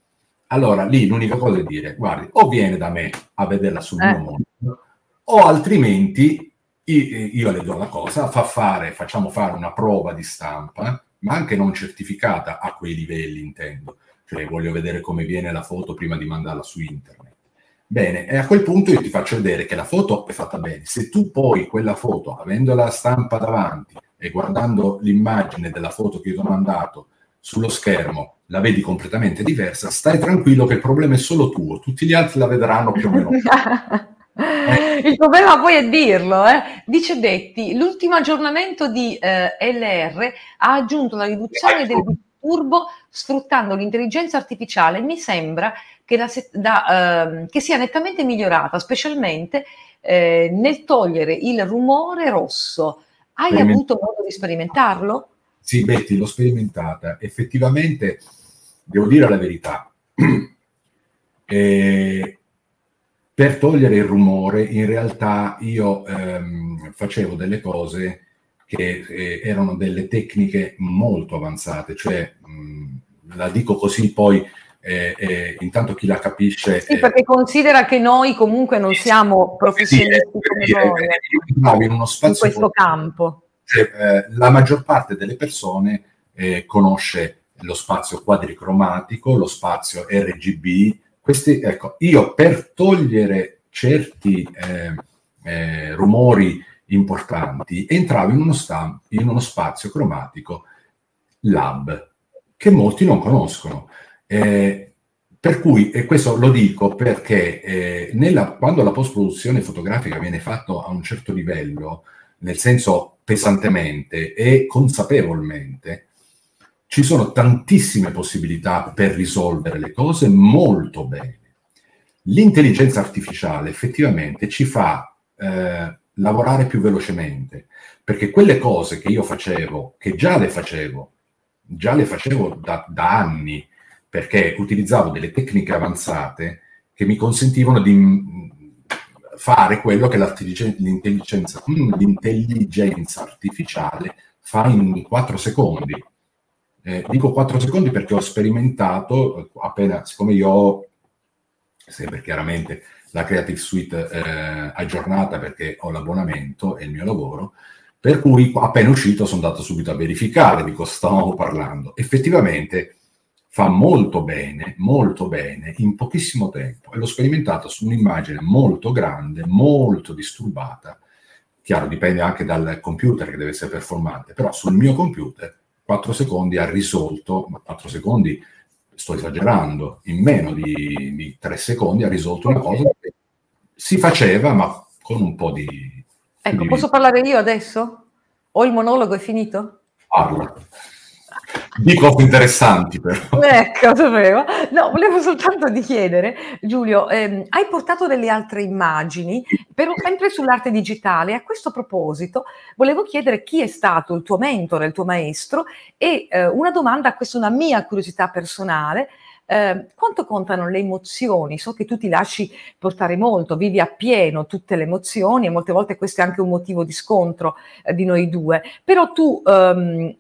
Speaker 2: Allora lì l'unica cosa è dire, guardi, o viene da me a vederla sul eh. mio monitor, o altrimenti io le do la cosa, fa fare, facciamo fare una prova di stampa, ma anche non certificata a quei livelli, intendo. Cioè voglio vedere come viene la foto prima di mandarla su internet Bene, e a quel punto io ti faccio vedere che la foto è fatta bene. Se tu poi quella foto, avendo la stampa davanti e guardando l'immagine della foto che io ti ho mandato sullo schermo, la vedi completamente diversa, stai tranquillo che il problema è solo tuo, tutti gli altri la vedranno più o meno.
Speaker 1: Eh. Il problema poi è dirlo, eh? dice Detti, l'ultimo aggiornamento di eh, LR ha aggiunto la riduzione del disturbo sfruttando l'intelligenza artificiale. Mi sembra che, la, da, eh, che sia nettamente migliorata, specialmente eh, nel togliere il rumore rosso. Hai Speriment- avuto modo di sperimentarlo?
Speaker 2: Sì, Betty, l'ho sperimentata. Effettivamente, devo dire la verità, eh, per togliere il rumore, in realtà io ehm, facevo delle cose che eh, erano delle tecniche molto avanzate, cioè mh, la dico così, poi eh, eh, intanto chi la capisce...
Speaker 1: Sì, perché considera che noi comunque non siamo professionisti sì, come
Speaker 2: voi in, uno spazio
Speaker 1: in questo campo.
Speaker 2: Cioè, eh, la maggior parte delle persone eh, conosce lo spazio quadricromatico, lo spazio RGB. Questi, ecco, io per togliere certi eh, eh, rumori importanti entravo in uno, sta- in uno spazio cromatico lab che molti non conoscono. Eh, per cui, e questo lo dico perché eh, nella, quando la post-produzione fotografica viene fatta a un certo livello, nel senso pesantemente e consapevolmente, ci sono tantissime possibilità per risolvere le cose molto bene. L'intelligenza artificiale effettivamente ci fa eh, lavorare più velocemente, perché quelle cose che io facevo, che già le facevo, già le facevo da, da anni, perché utilizzavo delle tecniche avanzate che mi consentivano di mm, fare quello che l'intelligenza, mm, l'intelligenza artificiale fa in 4 secondi. Eh, dico 4 secondi perché ho sperimentato, eh, appena, siccome io ho, sempre chiaramente la Creative Suite eh, aggiornata perché ho l'abbonamento e il mio lavoro, per cui appena uscito sono andato subito a verificare di cosa stavamo parlando. Effettivamente fa molto bene, molto bene, in pochissimo tempo. E l'ho sperimentato su un'immagine molto grande, molto disturbata. Chiaro, dipende anche dal computer che deve essere performante, però sul mio computer 4 secondi ha risolto, ma 4 secondi sto esagerando, in meno di, di 3 secondi ha risolto una cosa che si faceva, ma con un po' di...
Speaker 1: Ecco, di posso parlare io adesso? O il monologo è finito?
Speaker 2: Parla. Di cose interessanti però.
Speaker 1: Ecco, sapevo. No, volevo soltanto di chiedere, Giulio, ehm, hai portato delle altre immagini, però sempre sull'arte digitale. A questo proposito, volevo chiedere chi è stato il tuo mentore, il tuo maestro e eh, una domanda, questa è una mia curiosità personale, eh, quanto contano le emozioni? So che tu ti lasci portare molto, vivi appieno tutte le emozioni e molte volte questo è anche un motivo di scontro eh, di noi due, però tu ehm,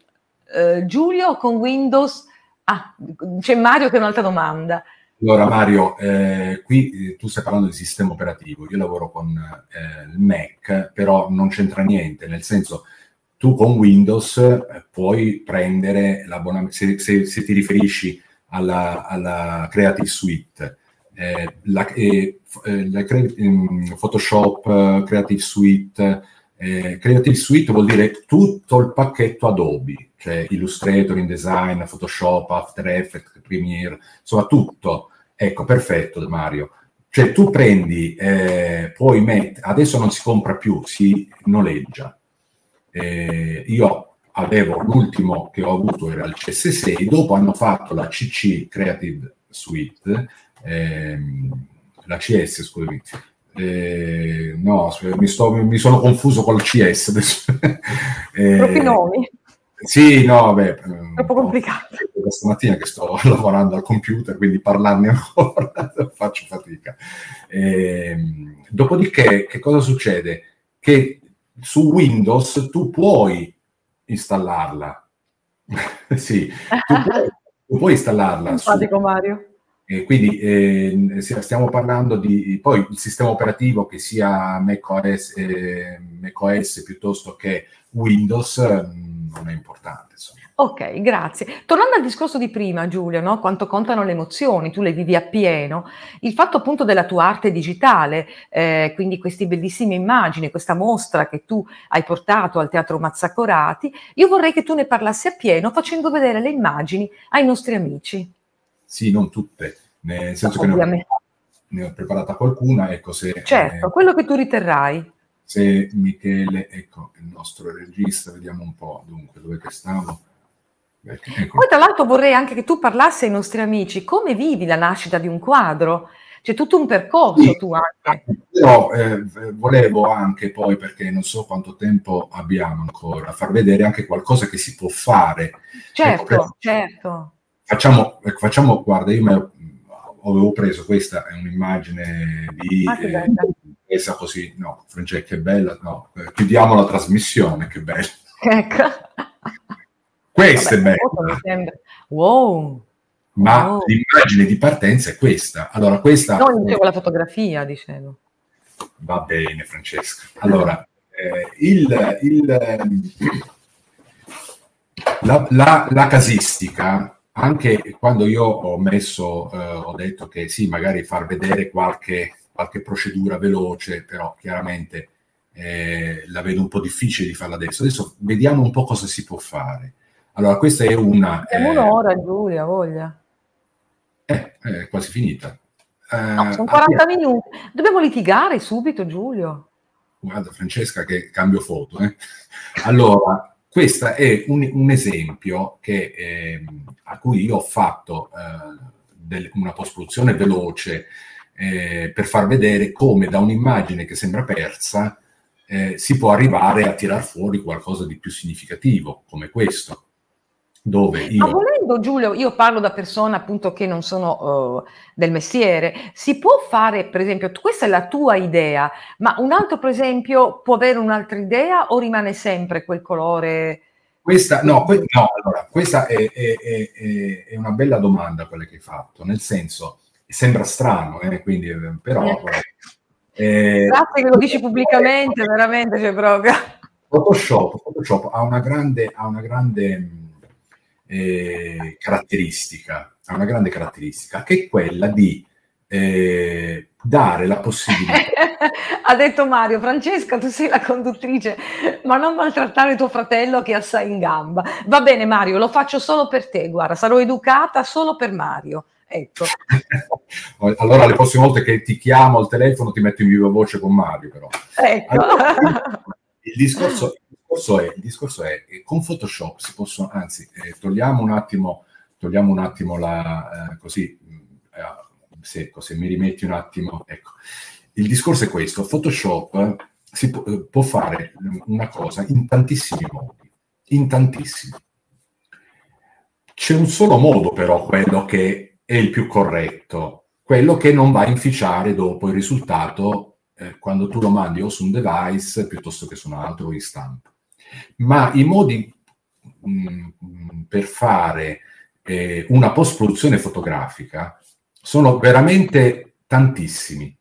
Speaker 1: eh, Giulio con Windows. Ah, c'è Mario che ha un'altra domanda.
Speaker 2: Allora Mario, eh, qui eh, tu stai parlando di sistema operativo, io lavoro con eh, il Mac, però non c'entra niente, nel senso tu con Windows eh, puoi prendere l'abbonamento, se, se, se, ti riferisci alla, alla Creative Suite, eh, la, la, ehm, Photoshop, Creative Suite, eh, Creative Suite vuol dire tutto il pacchetto Adobe, cioè Illustrator, InDesign, Photoshop, After Effects, Premiere, insomma tutto. Ecco, perfetto Mario. Cioè tu prendi, eh, puoi mettere, adesso non si compra più, si noleggia. Eh, io avevo l'ultimo che ho avuto era il CS6, dopo hanno fatto la CC Creative Suite, ehm, la CS, scusami, eh, no, mi, sto, mi, sono confuso con il CS adesso.
Speaker 1: eh, Troppi nomi.
Speaker 2: Sì, no, beh.
Speaker 1: Troppo complicato.
Speaker 2: Stamattina che sto lavorando al computer, quindi parlarne ancora faccio fatica. Eh, dopodiché, che cosa succede? Che su Windows tu puoi installarla. sì, tu puoi, tu puoi installarla.
Speaker 1: Simpatico su, Mario
Speaker 2: e quindi eh, stiamo parlando di poi il sistema operativo che sia macOS, eh, macOS piuttosto che Windows mm, non è importante. Insomma.
Speaker 1: Ok, grazie. Tornando al discorso di prima, Giulio, no? quanto contano le emozioni, tu le vivi appieno, il fatto appunto della tua arte digitale, eh, quindi queste bellissime immagini, questa mostra che tu hai portato al Teatro Mazzacorati, io vorrei che tu ne parlassi appieno facendo vedere le immagini ai nostri amici.
Speaker 2: Sì, non tutte, nel senso che ne ho, ne ho, preparata qualcuna, ecco se...
Speaker 1: Certo, eh, quello che tu riterrai.
Speaker 2: Se Michele, ecco, il nostro regista, vediamo un po', dunque, dove che stavo?
Speaker 1: Ecco. Poi tra l'altro vorrei anche che tu parlassi ai nostri amici come vivi la nascita di un quadro. C'è tutto un percorso sì, tu anche.
Speaker 2: Però eh, volevo anche poi, perché non so quanto tempo abbiamo ancora, far vedere anche qualcosa che si può fare.
Speaker 1: Certo, ecco, certo.
Speaker 2: Facciamo, ecco, facciamo, guarda, io me, avevo preso questa, è un'immagine di... Ah, questa così, no, Francesca, che bella, no, eh, chiudiamo la trasmissione, che bella. Ecco. Questa Vabbè, è bella.
Speaker 1: Wow.
Speaker 2: Ma wow. l'immagine di partenza è questa. Allora, questa...
Speaker 1: No, dicevo la fotografia, dicevo.
Speaker 2: Va bene, Francesca. Allora, eh, il, il, la, la, la casistica anche quando io ho messo, eh, ho detto che sì, magari far vedere qualche, qualche procedura veloce, però chiaramente eh, la vedo un po' difficile di farla adesso. Adesso vediamo un po' cosa si può fare. Allora, questa è una...
Speaker 1: È eh, un'ora, Giulia, voglia.
Speaker 2: Eh, è quasi finita.
Speaker 1: no, sono 40 eh, minuti. Dobbiamo litigare subito, Giulio.
Speaker 2: Guarda, Francesca, che cambio foto. Eh. Allora, questo è un, un esempio che, eh, a cui io ho fatto eh, del, una post-produzione veloce eh, per far vedere come da un'immagine che sembra persa eh, si può arrivare a tirar fuori qualcosa di più significativo, come questo. Dove io...
Speaker 1: Ma volendo Giulio, io parlo da persona appunto che non sono uh, del mestiere, si può fare per esempio, questa è la tua idea, ma un altro per esempio può avere un'altra idea o rimane sempre quel colore?
Speaker 2: Questa, no, que- no allora, questa è, è, è, è, una bella domanda quella che hai fatto, nel senso, sembra strano, eh, quindi, eh, però...
Speaker 1: Eh, Grazie che lo dici pubblicamente, veramente, cioè proprio...
Speaker 2: Photoshop, Photoshop ha una grande, ha una grande eh, caratteristica, ha una grande caratteristica, che è quella di eh, dare la possibilità.
Speaker 1: ha detto Mario, Francesca, tu sei la conduttrice, ma non maltrattare tuo fratello che assai in gamba. Va bene Mario, lo faccio solo per te, guarda, sarò educata solo per Mario. Ecco.
Speaker 2: allora le prossime volte che ti chiamo al telefono ti metto in viva voce con Mario però. Ecco. Allora, il, discorso, il, discorso è, il, discorso, è, che con Photoshop si possono, anzi, eh, togliamo un attimo, togliamo un attimo la, eh, così, eh, se, se, mi rimetti un attimo, ecco. Il discorso è questo, Photoshop si può, eh, può fare una cosa in tantissimi modi, in tantissimi. C'è un solo modo però, quello che è il più corretto, quello che non va a inficiare dopo il risultato eh, quando tu lo mandi o su un device piuttosto che su un altro stampa. Ma i modi mh, mm, per fare eh, una post-produzione fotografica sono veramente tantissimi.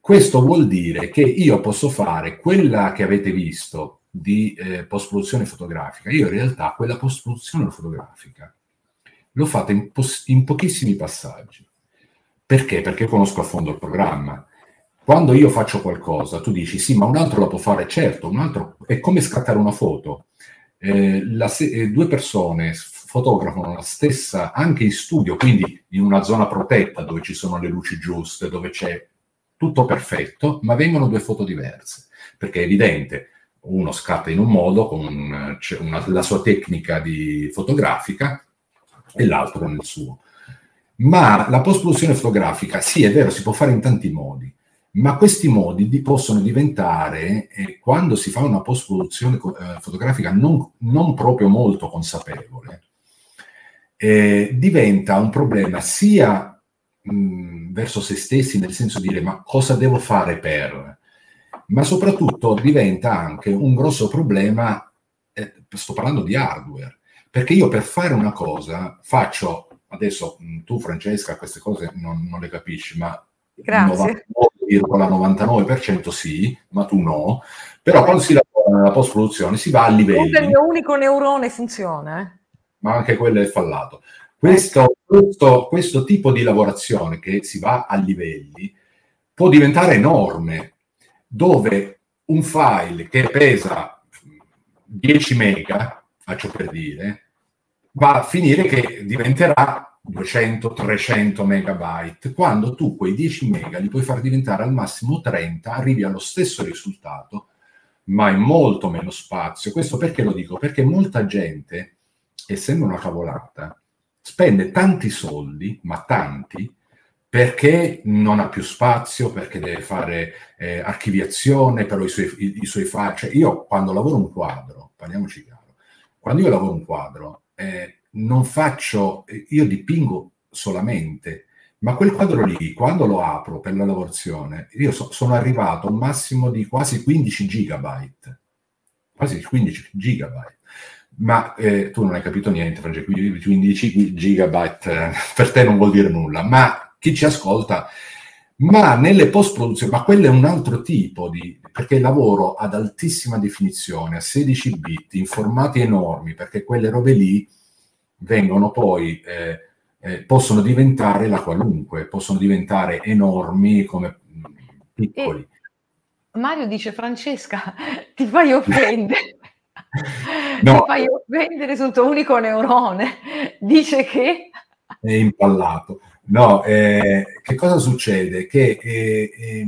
Speaker 2: Questo vuol dire che io posso fare quella che avete visto di eh, post-produzione fotografica. Io in realtà quella post-produzione fotografica l'ho fatta in, pos- in pochissimi passaggi. Perché? Perché conosco a fondo il programma. Quando io faccio qualcosa, tu dici sì, ma un altro lo può fare, certo, un altro è come scattare una foto. Eh, se- eh, due persone fotografano la stessa, anche in studio, quindi in una zona protetta dove ci sono le luci giuste, dove c'è tutto perfetto, ma vengono due foto diverse, perché è evidente, uno scatta in un modo con una, la sua tecnica di fotografica e l'altro il suo. Ma la post-produzione fotografica, sì, è vero, si può fare in tanti modi, ma questi modi di, possono diventare, eh, quando si fa una post-produzione eh, fotografica non, non, proprio molto consapevole, eh, diventa un problema sia mh, verso se stessi, nel senso di dire ma cosa devo fare per, ma soprattutto diventa anche un grosso problema, eh, sto parlando di hardware, perché io per fare una cosa faccio, adesso tu Francesca queste cose non, non le capisci, ma
Speaker 1: Grazie.
Speaker 2: 99,99% sì, ma tu no, però quando si lavora nella post-produzione si va a livelli.
Speaker 1: Il mio unico neurone funziona. Eh?
Speaker 2: ma anche quello è fallato. Questo, questo, questo tipo di lavorazione che si va a livelli può diventare enorme, dove un file che pesa 10 mega, faccio per dire, va a finire che diventerà 200-300 megabyte, quando tu quei 10 mega li puoi far diventare al massimo 30, arrivi allo stesso risultato, ma in molto meno spazio. Questo perché lo dico? Perché molta gente essendo una cavolata, spende tanti soldi, ma tanti, perché non ha più spazio, perché deve fare eh, archiviazione per i suoi, i, i suoi file. Cioè io quando lavoro un quadro, parliamoci chiaro, quando io lavoro un quadro, eh, non faccio, io dipingo solamente, ma quel quadro lì, quando lo apro per la lavorazione, io so, sono arrivato a un massimo di quasi 15 gigabyte, quasi 15 gigabyte. Ma eh, tu non hai capito niente, Francesco, 15 gigabyte eh, per te non vuol dire nulla, ma chi ci ascolta, ma nelle post-produzioni, ma quello è un altro tipo di, perché lavoro ad altissima definizione, a 16 bit, in formati enormi, perché quelle robe lì vengono poi, eh, eh, possono diventare la qualunque, possono diventare enormi come mm, piccoli.
Speaker 1: E Mario dice, Francesca, ti fai offendere. No. Ti fai offendere sul tuo unico neurone. Dice che...
Speaker 2: È impallato. No, eh, che cosa succede? Che eh, eh,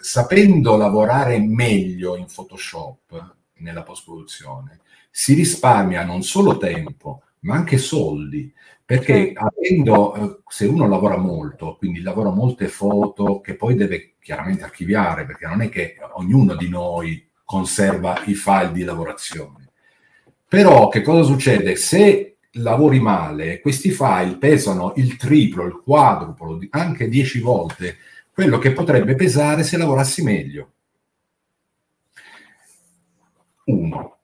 Speaker 2: sapendo lavorare meglio in Photoshop, nella post-produzione, si risparmia non solo tempo, ma anche soldi. Perché avendo, eh, se uno lavora molto, quindi lavora molte foto che poi deve chiaramente archiviare, perché non è che ognuno di noi conserva i file di lavorazione. Però che cosa succede? Se lavori male, questi file pesano il triplo, il quadruplo, anche dieci volte quello che potrebbe pesare se lavorassi meglio. Uno.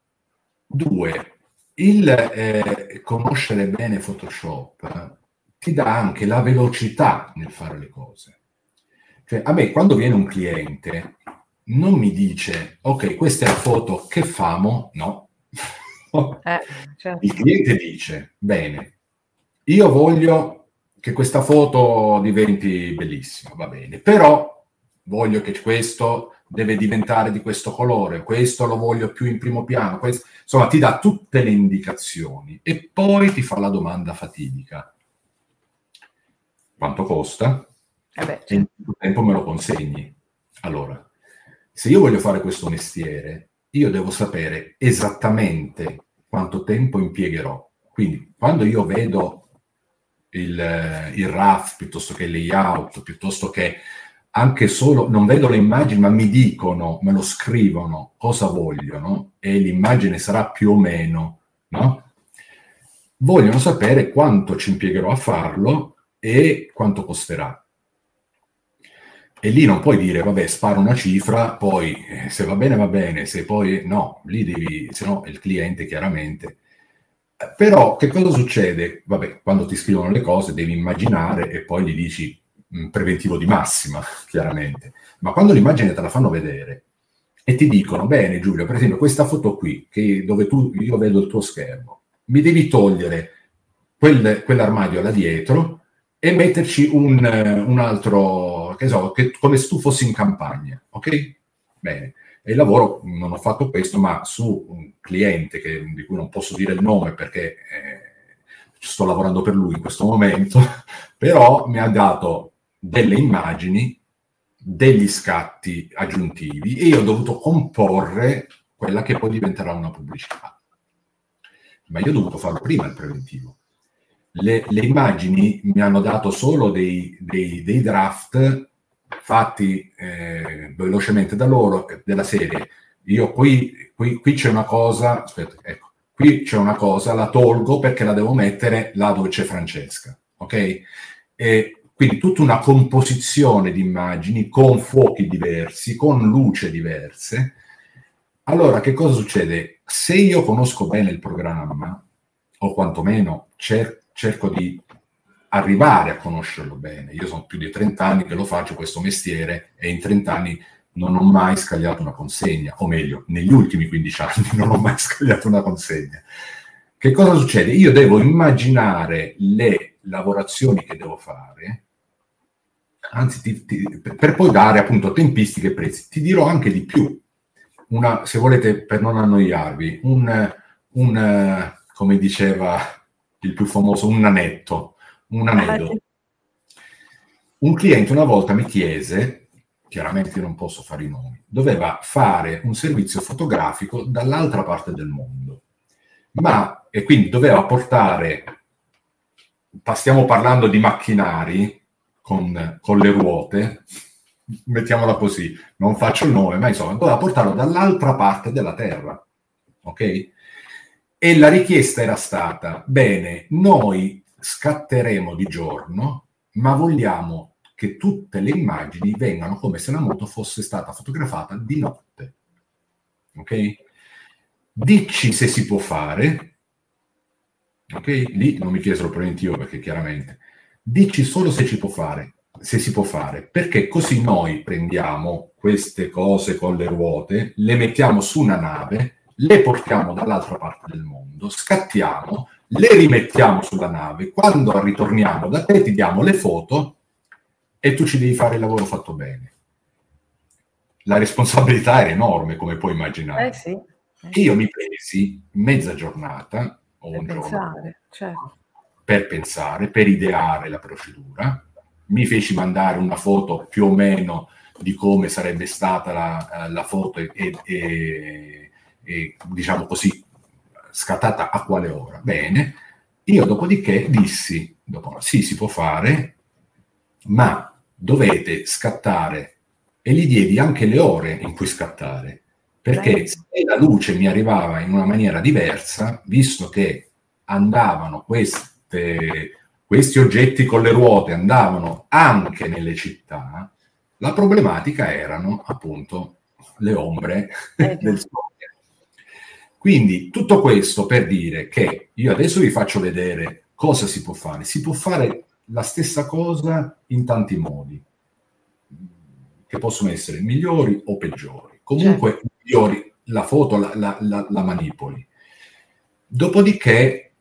Speaker 2: Due. Il eh, conoscere bene Photoshop ti dà anche la velocità nel fare le cose. Cioè, a me quando viene un cliente non mi dice, ok, questa è la foto, che famo? No. Eh, certo. Il cliente dice, bene, io voglio che questa foto diventi bellissima, va bene, però voglio che questo deve diventare di questo colore, questo lo voglio più in primo piano, questo... insomma ti dà tutte le indicazioni e poi ti fa la domanda fatidica. Quanto costa? Eh beh, certo. E in quanto tempo me lo consegni? Allora, se io voglio fare questo mestiere, io devo sapere esattamente quanto tempo impiegherò. Quindi, quando io vedo il, il RAF piuttosto che il layout, piuttosto che anche solo, non vedo le immagini, ma mi dicono, me lo scrivono cosa vogliono e l'immagine sarà più o meno, no? Vogliono sapere quanto ci impiegherò a farlo e quanto costerà. E lì non puoi dire, vabbè, sparo una cifra, poi eh, se va bene va bene, se poi no, lì devi, se no il cliente chiaramente. Però che cosa succede? Vabbè, quando ti scrivono le cose devi immaginare e poi gli dici mm, preventivo di massima, chiaramente. Ma quando l'immagine te la fanno vedere e ti dicono, bene Giulio, per esempio questa foto qui, che, dove tu, io vedo il tuo schermo, mi devi togliere quel, quell'armadio là dietro e metterci un, un altro, che so, che, come se tu fossi in campagna, ok? Bene. E il lavoro, non ho fatto questo, ma su un cliente che, di cui non posso dire il nome perché eh, sto lavorando per lui in questo momento, però mi ha dato delle immagini, degli scatti aggiuntivi e io ho dovuto comporre quella che poi diventerà una pubblicità. Ma io ho dovuto farlo prima il preventivo le, le immagini mi hanno dato solo dei, dei, dei draft fatti eh, velocemente da loro della serie. Io qui, qui, qui c'è una cosa, aspetta, ecco, qui c'è una cosa, la tolgo perché la devo mettere là dove c'è Francesca, ok? E quindi tutta una composizione di immagini con fuochi diversi, con luce diverse. Allora, che cosa succede? Se io conosco bene il programma, o quantomeno cerco cerco di arrivare a conoscerlo bene. Io sono più di 30 anni che lo faccio questo mestiere e in 30 anni non ho mai scagliato una consegna, o meglio, negli ultimi 15 anni non ho mai scagliato una consegna. Che cosa succede? Io devo immaginare le lavorazioni che devo fare, anzi, ti, ti, per poi dare appunto tempistiche e prezzi. Ti dirò anche di più, una, se volete, per non annoiarvi, un, un come diceva il più famoso, un nanetto, un ah, aneddoto. Un cliente una volta mi chiese, chiaramente io non posso fare i nomi, doveva fare un servizio fotografico dall'altra parte del mondo, ma e quindi doveva portare, stiamo parlando di macchinari con, con le ruote, mettiamola così, non faccio il nome, ma insomma, doveva portarlo dall'altra parte della terra, ok? E la richiesta era stata, bene, noi scatteremo di giorno, ma vogliamo che tutte le immagini vengano come se la moto fosse stata fotografata di notte. Ok? Dici se si può fare, ok? Lì non mi chiesero preventivo perché chiaramente, dici solo se ci può fare, se si può fare, perché così noi prendiamo queste cose con le ruote, le mettiamo su una nave, le portiamo dall'altra parte del mondo, scattiamo, le rimettiamo sulla nave, quando ritorniamo da te ti diamo le foto e tu ci devi fare il lavoro fatto bene. La responsabilità era enorme, come puoi immaginare.
Speaker 1: Eh sì.
Speaker 2: Io mi presi mezza giornata o un
Speaker 1: giorno pensare, certo.
Speaker 2: per pensare, per ideare la procedura. Mi feci mandare una foto più o meno di come sarebbe stata la, la foto e, e eh, diciamo così, scattata a quale ora? Bene, io dopodiché dissi, dopo, sì, si può fare, ma dovete scattare, e gli diedi anche le ore in cui scattare, perché se la luce mi arrivava in una maniera diversa, visto che andavano queste, questi oggetti con le ruote, andavano anche nelle città, la problematica erano appunto le ombre eh, del sole. Quindi tutto questo per dire che io adesso vi faccio vedere cosa si può fare. Si può fare la stessa cosa in tanti modi, che possono essere migliori o peggiori. Comunque certo. migliori, la foto la, la, la, la manipoli. Dopodiché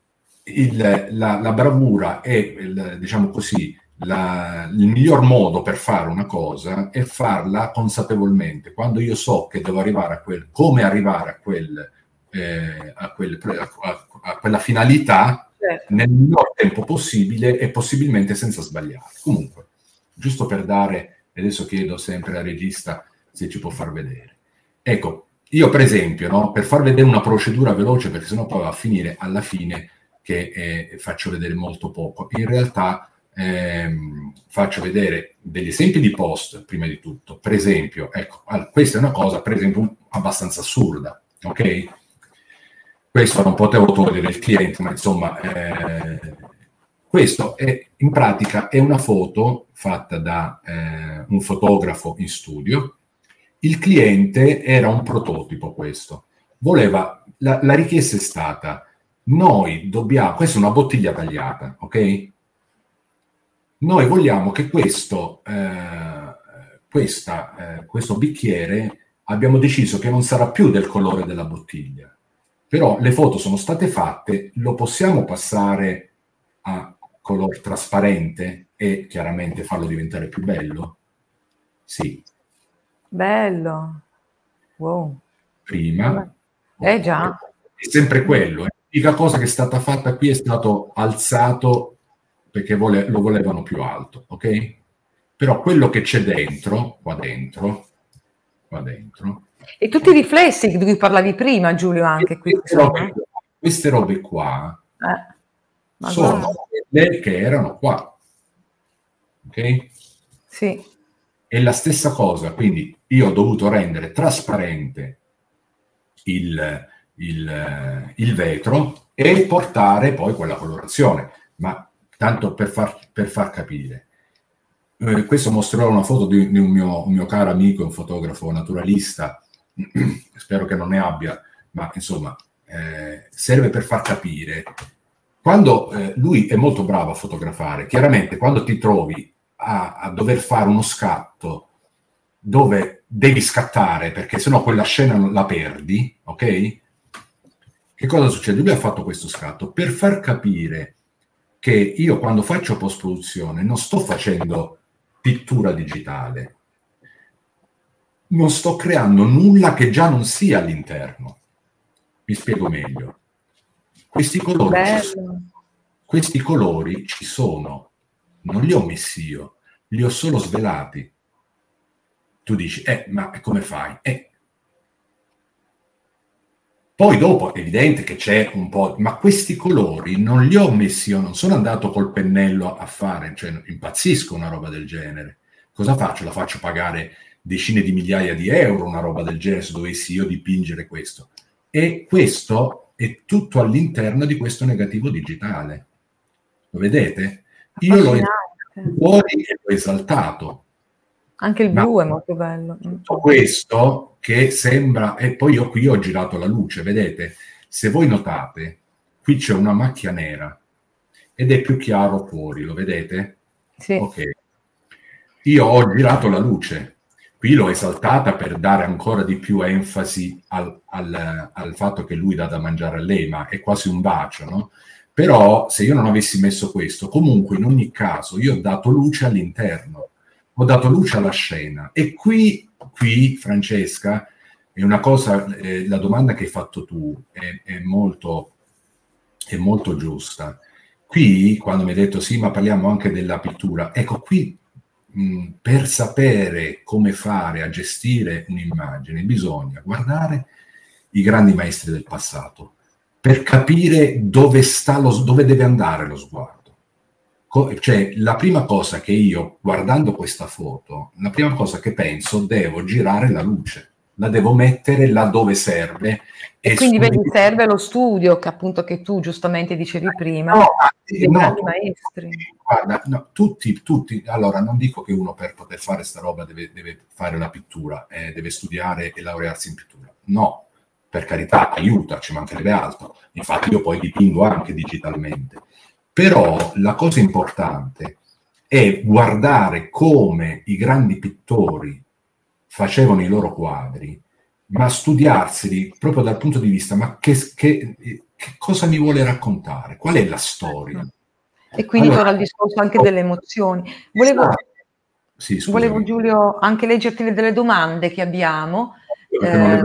Speaker 2: il, la, bravura è, il, diciamo così, il miglior modo per fare una cosa è farla consapevolmente. Quando io so che devo arrivare a quel, come arrivare a quel eh, a, quel, a, a, quella finalità certo. nel minor tempo possibile e possibilmente senza sbagliare. Comunque, giusto per dare, e adesso chiedo sempre al regista se ci può far vedere. Ecco, io per esempio, no, per far vedere una procedura veloce, perché sennò poi va a finire alla fine che eh, faccio vedere molto poco. In realtà ehm, faccio vedere degli esempi di post, prima di tutto. Per esempio, ecco, questa è una cosa, per esempio, abbastanza assurda, ok? Questo non potevo togliere il cliente, ma insomma, eh, questo è in pratica è una foto fatta da eh, un fotografo in studio. Il cliente era un prototipo questo. Voleva, la, la richiesta è stata, noi dobbiamo, questa è una bottiglia tagliata, ok? Noi vogliamo che questo, eh, questa, eh, questo bicchiere abbiamo deciso che non sarà più del colore della bottiglia, però le foto sono state fatte, lo possiamo passare a color trasparente e chiaramente farlo diventare più bello? Sì.
Speaker 1: Bello. Wow.
Speaker 2: Prima.
Speaker 1: Eh già.
Speaker 2: È sempre quello. Eh. L'unica cosa che è stata fatta qui è stato alzato perché vole- lo volevano più alto, ok? Però quello che c'è dentro, qua dentro, qua dentro,
Speaker 1: e tutti i riflessi di cui parlavi prima, Giulio, anche qui.
Speaker 2: Queste robe, queste robe qua eh, sono quelle che erano qua. Ok?
Speaker 1: Sì.
Speaker 2: È la stessa cosa, quindi io ho dovuto rendere trasparente il, il, il vetro e portare poi quella colorazione. Ma tanto per far, per far capire, eh, questo mostrerò una foto di, di un, mio, un, mio, caro amico, un fotografo naturalista, spero che non ne abbia, ma insomma, eh, serve per far capire. Quando eh, lui è molto bravo a fotografare, chiaramente quando ti trovi a, a, dover fare uno scatto dove devi scattare perché sennò quella scena la perdi, ok? Che cosa succede? Lui ha fatto questo scatto per far capire che io quando faccio post produzione non sto facendo pittura digitale, non sto creando nulla che già non sia all'interno. Mi spiego meglio. Questi colori, ci sono, questi colori ci sono, non li ho messi io, li ho solo svelati. Tu dici, eh, ma come fai? Eh. Poi dopo è evidente che c'è un po', ma questi colori non li ho messi io, non sono andato col pennello a fare, cioè impazzisco una roba del genere. Cosa faccio? La faccio pagare decine di migliaia di euro, una roba del genere, se dovessi io dipingere questo. E questo è tutto all'interno di questo negativo digitale. Lo vedete? Io l'ho fuori e l'ho esaltato.
Speaker 1: Anche il blu Ma è molto bello.
Speaker 2: Tutto questo che sembra, e poi io qui ho girato la luce, vedete? Se voi notate, qui c'è una macchia nera ed è più chiaro fuori, lo vedete?
Speaker 1: Sì.
Speaker 2: Ok. Io ho girato la luce, Qui l'ho esaltata per dare ancora di più enfasi al, al, al, fatto che lui dà da mangiare a lei, ma è quasi un bacio, no? Però se io non avessi messo questo, comunque in ogni caso io ho dato luce all'interno, ho dato luce alla scena. E qui, qui Francesca, è una cosa, eh, la domanda che hai fatto tu è, è, molto, è molto giusta. Qui, quando mi hai detto sì, ma parliamo anche della pittura, ecco, qui per sapere come fare a gestire un'immagine bisogna guardare i grandi maestri del passato per capire dove, sta lo, dove deve andare lo sguardo. Co- cioè, la prima cosa che io, guardando questa foto, la prima cosa che penso, devo girare la luce. la devo mettere là dove serve.
Speaker 1: E, e quindi vedi, serve lo studio, che appunto che tu giustamente dicevi prima,
Speaker 2: no, dei no, grandi maestri. Guarda, no, tutti, tutti, allora non dico che uno per poter fare sta roba deve, deve fare la pittura, eh, deve studiare e laurearsi in pittura. No, per carità, aiuta, ci mancherebbe altro. Infatti io poi dipingo anche digitalmente. Però la cosa importante è guardare come i grandi pittori facevano i loro quadri, ma studiarseli proprio dal punto di vista, ma che, che, che cosa mi vuole raccontare? Qual è la storia?
Speaker 1: E quindi allora, torna al discorso anche delle emozioni. Volevo, esatto. sì, volevo Giulio anche leggerti delle domande che abbiamo. Eh,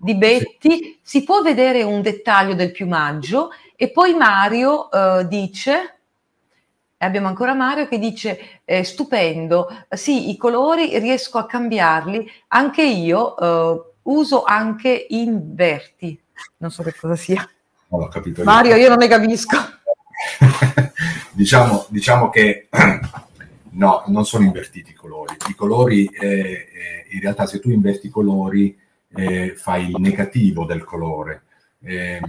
Speaker 1: di Betti, sì. si può vedere un dettaglio del piumaggio e poi Mario eh, dice e abbiamo ancora Mario che dice eh, stupendo, sì, i colori riesco a cambiarli, anche io eh, uso anche inverti, non so che cosa sia.
Speaker 2: No, capito
Speaker 1: Mario, io non ne capisco.
Speaker 2: diciamo, diciamo, che no, non sono invertiti i colori. I colori, eh, eh in realtà se tu inverti i colori eh, fai il negativo del colore. Eh,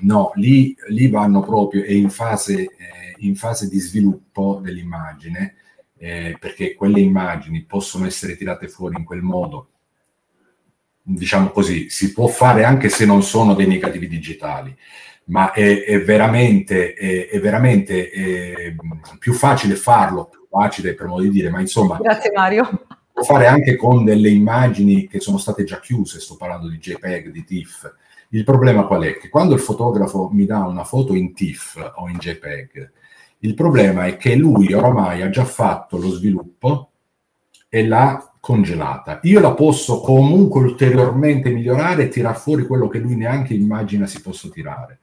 Speaker 2: no, lì, lì, vanno proprio, è in fase, eh, in fase di sviluppo dell'immagine, eh, perché quelle immagini possono essere tirate fuori in quel modo. Diciamo così, si può fare anche se non sono dei negativi digitali, ma è, è veramente, è, è veramente è più facile farlo, più facile per modo di dire, ma insomma...
Speaker 1: Grazie Mario
Speaker 2: può fare anche con delle immagini che sono state già chiuse, sto parlando di JPEG, di TIFF. Il problema qual è? Che quando il fotografo mi dà una foto in TIFF o in JPEG, il problema è che lui oramai ha già fatto lo sviluppo e l'ha congelata. Io la posso comunque ulteriormente migliorare e tirar fuori quello che lui neanche immagina si possa tirare.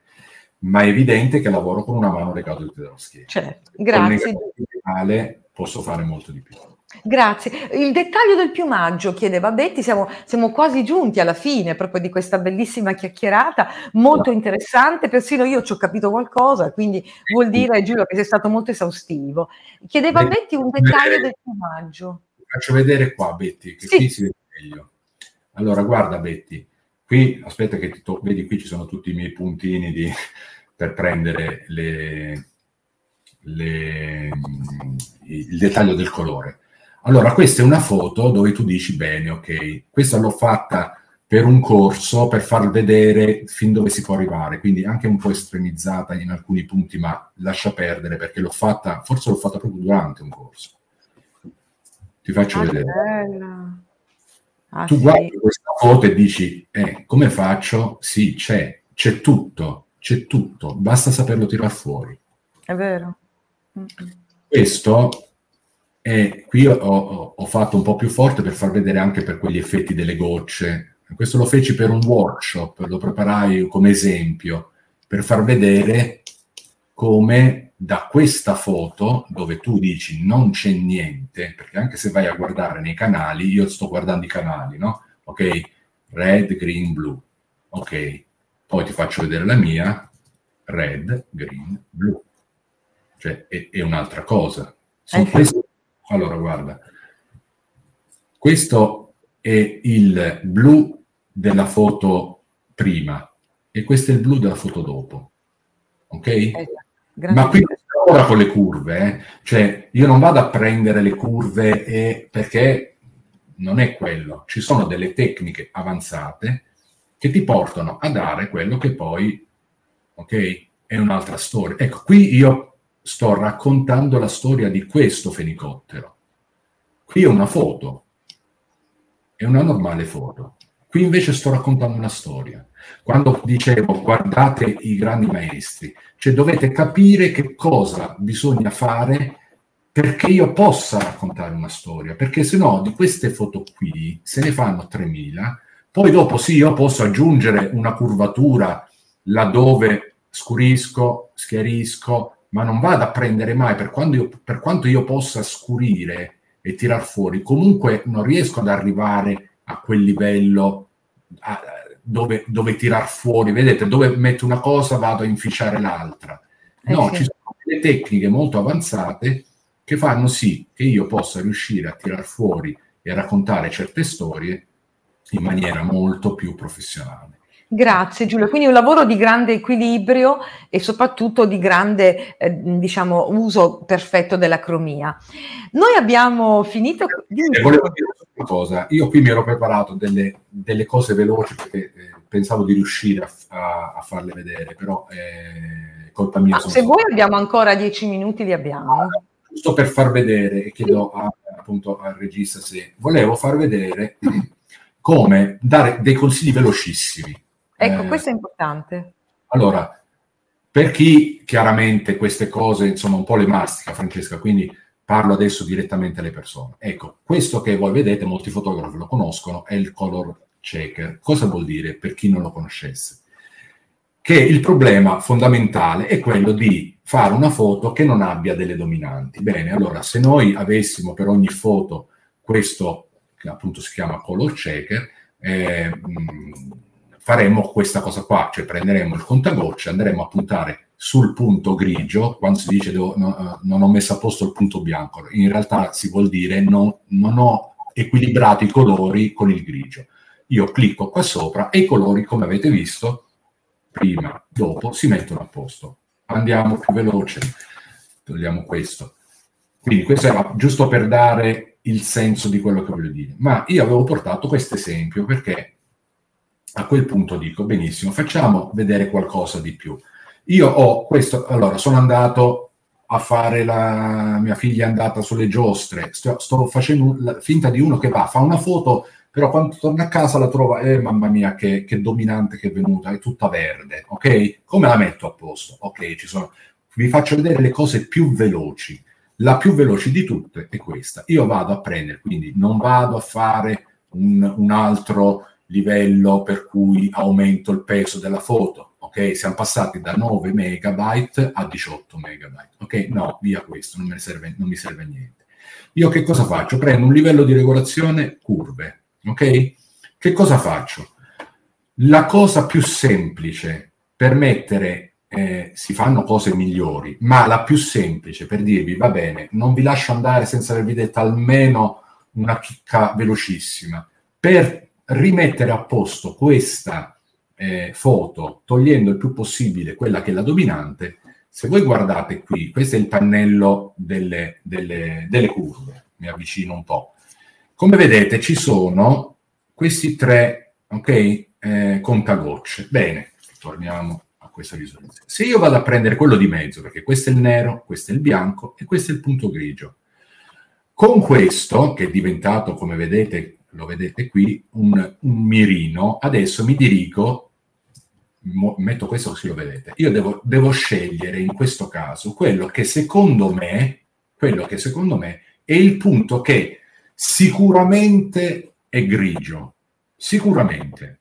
Speaker 2: Ma è evidente che lavoro con una mano legata dello schermo.
Speaker 1: Certo, grazie.
Speaker 2: Con posso fare molto di più.
Speaker 1: Grazie. Il dettaglio del piumaggio, chiedeva Betty, siamo, siamo, quasi giunti alla fine proprio di questa bellissima chiacchierata, molto interessante, persino io ci ho capito qualcosa, quindi vuol dire, Giulio, che sei stato molto esaustivo. Chiedeva Betty, Betty un dettaglio del piumaggio.
Speaker 2: Faccio vedere qua, Betty, che sì. qui si vede meglio. Allora, guarda Betty, qui, aspetta che ti to- vedi, qui ci sono tutti i miei puntini di, per prendere le, le, il dettaglio del colore. Allora, questa è una foto dove tu dici bene, ok, questa l'ho fatta per un corso per far vedere fin dove si può arrivare, quindi anche un po' estremizzata in alcuni punti, ma lascia perdere perché l'ho fatta, forse l'ho fatta proprio durante un corso. Ti faccio ah, vedere. Ah, tu sì. guardi questa foto e dici, eh, come faccio? Sì, c'è, c'è tutto, c'è tutto, basta saperlo tirare fuori.
Speaker 1: È vero.
Speaker 2: Questo e qui ho, ho, fatto un po' più forte per far vedere anche per quegli effetti delle gocce. Questo lo feci per un workshop, lo preparai come esempio, per far vedere come da questa foto, dove tu dici non c'è niente, perché anche se vai a guardare nei canali, io sto guardando i canali, no? Ok, red, green, blue. Ok, poi ti faccio vedere la mia, red, green, blue. Cioè è, è un'altra cosa. Okay. queste allora, guarda, questo è il blu della foto prima e questo è il blu della foto dopo. Ok? Eh, Ma qui ora con le curve, eh? cioè io non vado a prendere le curve e, perché non è quello, ci sono delle tecniche avanzate che ti portano a dare quello che poi, ok, è un'altra storia. Ecco, qui io sto raccontando la storia di questo fenicottero. Qui è una foto, è una normale foto. Qui invece sto raccontando una storia. Quando dicevo guardate i grandi maestri, cioè dovete capire che cosa bisogna fare perché io possa raccontare una storia, perché se no di queste foto qui se ne fanno 3000, poi dopo sì, io posso aggiungere una curvatura laddove scurisco, schiarisco, ma non vado a prendere mai, per, io, per quanto io possa scurire e tirar fuori, comunque non riesco ad arrivare a quel livello a, dove, dove tirar fuori, vedete, dove metto una cosa vado a inficiare l'altra. Eh no, eh sì. ci sono delle tecniche molto avanzate che fanno sì che io possa riuscire a tirar fuori e a raccontare certe storie in maniera molto più professionale.
Speaker 1: Grazie Giulio, quindi un lavoro di grande equilibrio e soprattutto di grande eh, diciamo, uso perfetto della cromia. Noi abbiamo finito...
Speaker 2: Eh, volevo dire una cosa, io qui mi ero preparato delle, delle cose veloci perché eh, pensavo di riuscire a, a, a, farle vedere, però eh, colpa mia.
Speaker 1: se vuoi abbiamo ancora dieci minuti, li abbiamo.
Speaker 2: Giusto per far vedere, e chiedo a, appunto al regista se volevo far vedere come dare dei consigli velocissimi
Speaker 1: Ecco, eh, questo è importante.
Speaker 2: Allora, per chi chiaramente queste cose, insomma, un po' le mastica, Francesca, quindi parlo adesso direttamente alle persone. Ecco, questo che voi vedete, molti fotografi lo conoscono, è il color checker. Cosa vuol dire per chi non lo conoscesse? Che il problema fondamentale è quello di fare una foto che non abbia delle dominanti. Bene, allora se noi avessimo per ogni foto questo, che appunto si chiama color checker, eh, faremo questa cosa qua, cioè prenderemo il contagocce, andremo a puntare sul punto grigio, quando si dice devo, no, eh, non ho messo a posto il punto bianco, in realtà si vuol dire no, non ho equilibrato i colori con il grigio. Io clicco qua sopra e i colori, come avete visto, prima, dopo, si mettono a posto. Andiamo più veloce, togliamo questo. Quindi questo era giusto per dare il senso di quello che voglio dire. Ma io avevo portato questo esempio perché a quel punto dico, benissimo, facciamo vedere qualcosa di più. Io ho questo, allora sono andato a fare la mia figlia è andata sulle giostre, sto, sto facendo finta di uno che va, fa una foto, però quando torna a casa la trova, eh mamma mia che, che dominante che è venuta, è tutta verde, ok? Come la metto a posto? Ok, ci sono, vi faccio vedere le cose più veloci. La più veloce di tutte è questa. Io vado a prendere, quindi non vado a fare un, un altro livello per cui aumento il peso della foto. Ok, siamo passati da 9 megabyte a 18 megabyte. Ok, no, via questo, non, serve, non mi serve niente. Io che cosa faccio? Prendo un livello di regolazione curve. Ok? Che cosa faccio? La cosa più semplice per mettere, eh, si fanno cose migliori, ma la più semplice per dirvi, va bene, non vi lascio andare senza avervi detto almeno una chicca velocissima. Per rimettere a posto questa eh, foto togliendo il più possibile quella che è la dominante. Se voi guardate qui, questo è il pannello delle, delle, delle curve, mi avvicino un po'. Come vedete ci sono questi tre ok, eh, contagocce. Bene, torniamo a questa visualizzazione. Se io vado a prendere quello di mezzo, perché questo è il nero, questo è il bianco e questo è il punto grigio, con questo, che è diventato, come vedete, lo vedete qui, un, un mirino, adesso mi dirigo, metto questo così lo vedete, io devo, devo scegliere in questo caso quello che secondo me, quello che secondo me è il punto che sicuramente è grigio, sicuramente